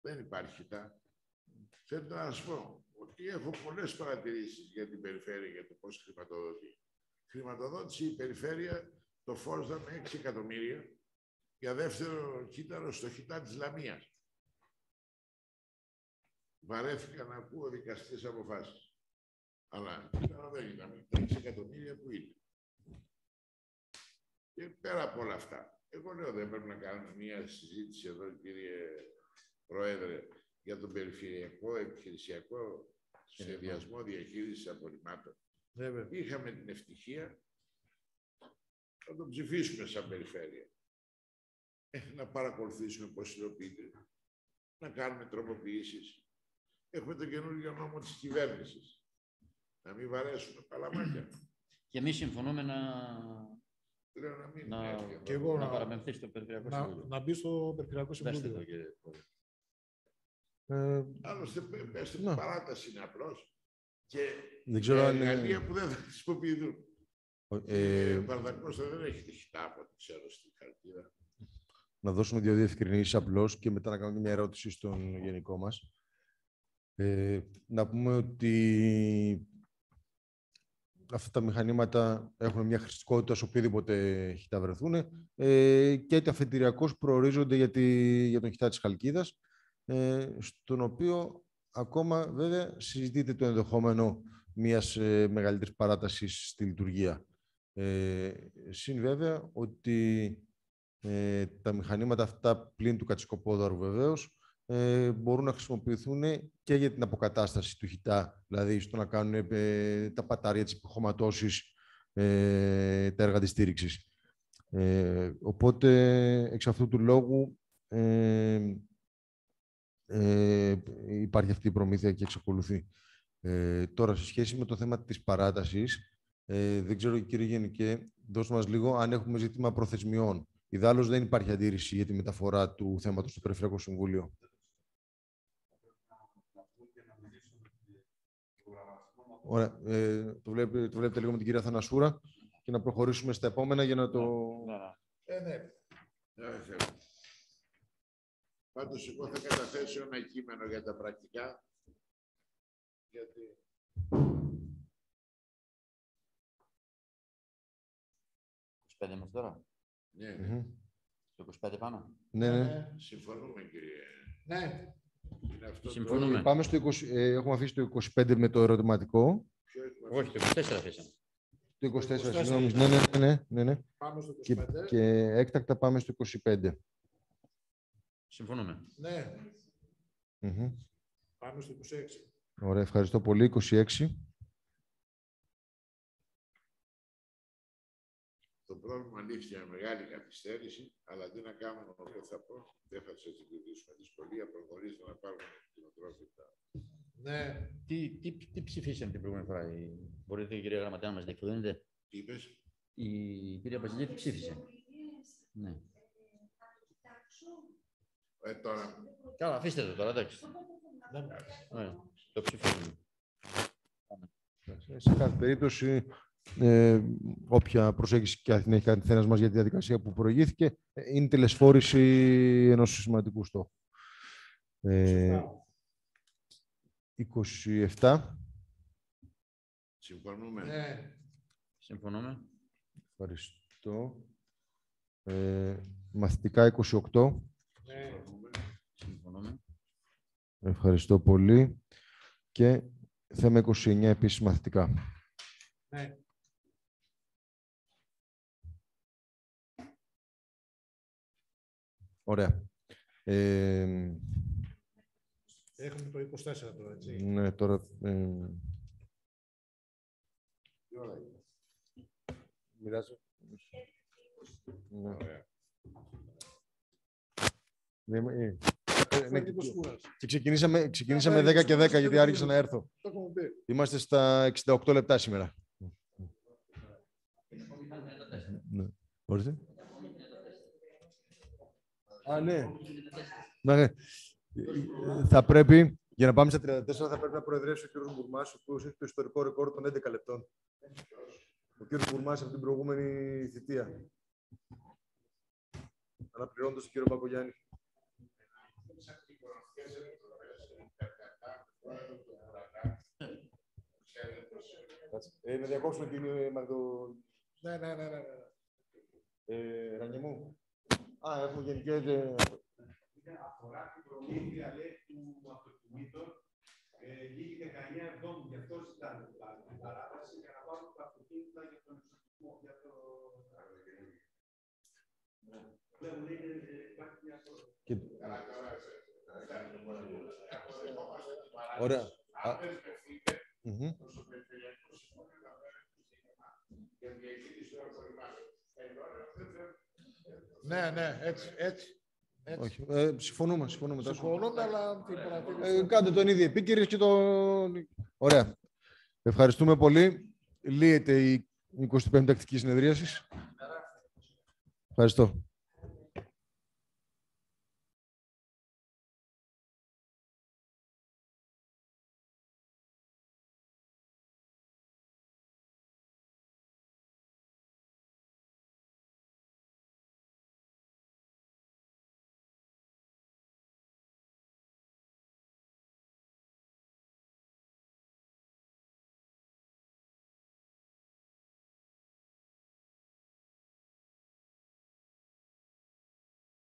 Δεν υπάρχει χιτά. Θέλω να σας πω ότι έχω πολλές παρατηρήσεις για την περιφέρεια για το πώς χρηματοδοτεί. Χρηματοδότησε η περιφέρεια το Φόρσδα με 6 εκατομμύρια για δεύτερο κύτταρο στο χιτά της Λαμίας. Βαρέθηκα να ακούω δικαστικές αποφάσεις. Αλλά κύτταρο δεν ήταν. Τα 6 εκατομμύρια που είναι. Και πέρα από όλα αυτά, εγώ λέω δεν πρέπει να κάνουμε μια συζήτηση εδώ, κύριε Πρόεδρε, για τον περιφερειακό επιχειρησιακό σχεδιασμό διαχείρισης απορριμμάτων. Βέβαια. Είχαμε την ευτυχία να τον ψηφίσουμε σαν περιφέρεια. Ε, να παρακολουθήσουμε πώς υλοποιείται, να κάνουμε τροποποιήσεις. Έχουμε το καινούργιο νόμο της κυβέρνησης. Να μην βαρέσουμε παλαμάκια. Και εμείς συμφωνούμε να, Λέω να μην να, έρθει εδώ. Και εγώ να να- παραμεθεί στο Περιφερειακό Να, Συμβούλιο. να μπει στο Περιφερειακό Πέστε το, Συμβούλιο. κύριε Πρόεδρε. ε, Άλλωστε, πε- πέστε Ναι. μου, παράταση είναι απλώς. Και δεν ξέρω για αν... είναι- εργαλεία που δεν θα χρησιμοποιηθούν. Ε, Ε, ο Παρδακός δεν έχει τη χιτά από ό,τι ξέρω στην Χαλκίδα. να δώσουμε δύο διευκρινήσεις απλώς και μετά να κάνουμε μια ερώτηση στον γενικό μας. Ε, να πούμε ότι αυτά τα μηχανήματα έχουν μια χρηστικότητα σε οποιοδήποτε χιτά βρεθούν ε, και ότι αφετηριακώς προορίζονται για, τη, για τον χιτά της Χαλκίδας, ε, στον οποίο ακόμα βέβαια συζητείται το ενδεχόμενο μιας ε, μεγαλύτερης παράτασης στη λειτουργία. Ε, συν βέβαια ότι ε, τα μηχανήματα αυτά πλην του κατσικοπόδαρου βεβαίως ε, μπορούν να χρησιμοποιηθούν και για την αποκατάσταση του χιτά, δηλαδή στο να κάνουν ε, τα πατάρια της επιχωματώσης, ε, τα έργα της στήριξης. Ε, οπότε, εξ αυτού του λόγου, ε, ε, υπάρχει αυτή η προμήθεια και εξακολουθεί. Ε, τώρα, σε σχέση με το θέμα της παράτασης, ε, δεν ξέρω, κύριε Γενικέ, δώστε μας λίγο αν έχουμε ζήτημα προθεσμιών. Ιδάλλως δεν υπάρχει αντίρρηση για τη μεταφορά του θέματος στο Περιφερειακό Συμβούλιο. Ωραία. Ε, το, βλέπετε, το βλέπετε λίγο με την κυρία Θανασούρα και να προχωρήσουμε στα επόμενα για να το... Ε, ναι. Δεν θέλω. Πάντως, εγώ θα καταθέσω ένα κείμενο για τα πρακτικά. Γιατί... «25 είμαστε τώρα. Ναι, ναι. Μμμ. Στο 25 πάμε. Ναι, ναι. Συμφωνούμε, κύριε. Ναι. Είναι αυτό το- Συμφωνούμε. Πάμε στο 20, ε, έχουμε αφήσει το 25 με το ερωτηματικό. Ποιο έχουμε Όχι, το 24 αφήσαμε. Το 24, 24, συγγνώμη. Ναι, ναι, ναι, ναι, ναι. Πάμε στο Και, 25. και έκτακτα πάμε στο 25. Συμφωνούμε. Ναι. Μμμ. Πάμε στο 26. Ωραία, ευχαριστώ πολύ. 26. Το πρόβλημα λύθηκε με μεγάλη καθυστέρηση, αλλά αντί να κάνουμε αυτό θα πω, δεν θα τους εξυπηρετήσουμε δυσκολία, προχωρήστε να πάρουμε κοινοτρόπιτα. Ναι. Τι, τι, τι ψηφίσαμε την προηγούμενη φορά, η... μπορείτε κυρία Γραμματέα να μας διευκολύνετε; Τι είπες, Η κυρία Βασιλεία τι ψήφισε. Ναι. ε, τώρα, Καλά, αφήστε το τώρα, εντάξει. Ωραία, το ψηφίζουμε. Σε κάθε περίπτωση, ε, όποια προσέγγιση και αν έχει κάνει καθένας μας για τη διαδικασία που προηγήθηκε, ε, είναι τελεσφόρηση ενός σημαντικού στόχου. Ε, 27. συμφωνούμε. Ναι. Συμφωνούμε. Ευχαριστώ. Ε, μαθητικά 28. Ναι. Συμφωνούμε. Ευχαριστώ πολύ. Και θέμα 29 επίσης μαθητικά. Ναι. Ωραία. Ε, Έχουμε το 24 τώρα, έτσι. ναι, τώρα... Ε, μοιράζω. Ναι. Ωραία. Ναι, ε, ε, Αυτό ναι, είναι το και- Σκούρας. και ξεκινήσαμε, ξεκινήσαμε Ναι, 10 και 10 ναι, γιατί ναι, άρχισα ναι. να έρθω. Το έχουμε πει. Είμαστε στα 68 λεπτά σήμερα. Ναι. Μπορείτε. Α, ναι. Ναι, ναι. Ε, ε, Θα πρέπει, για να πάμε στα 34, θα πρέπει να προεδρεύσει ο κ. Μπουρμάς, ο οποίος έχει το ιστορικό ρεκόρ των 11 λεπτών. Ο κ. Μπουρμάς από την προηγούμενη θητεία. Αναπληρώνοντας τον κ. Μπακογιάννη. Ε, να διακόψουμε την ε, Μαγδο... Ναι, ναι, ναι, ναι. ναι. Ε, Ρανιεμού. Α, έχουμε γενικές... ε, αφορά την προμήθεια λέει, του αυτοκινήτων ε, λίγη 19 εβδόμου. Γι' αυτό ζητάνε δηλαδή, την παράταση για να πάρουν τα αυτοκίνητα για τον εξοπλισμό. Για το... Δεν μου λέει ε, υπάρχει μια και... Ωραία. Α, Ναι, ναι, έτσι, έτσι. έτσι. Όχι. Ε, συμφωνούμε, συμφωνούμε. Τάσο. Συμφωνούμε, αλλά την παρατήρηση. Ε, κάντε τον ίδιο επίκαιρης και το. Ωραία. Ευχαριστούμε πολύ. Λύεται η 25η τακτική συνεδρίασης. Ευχαριστώ.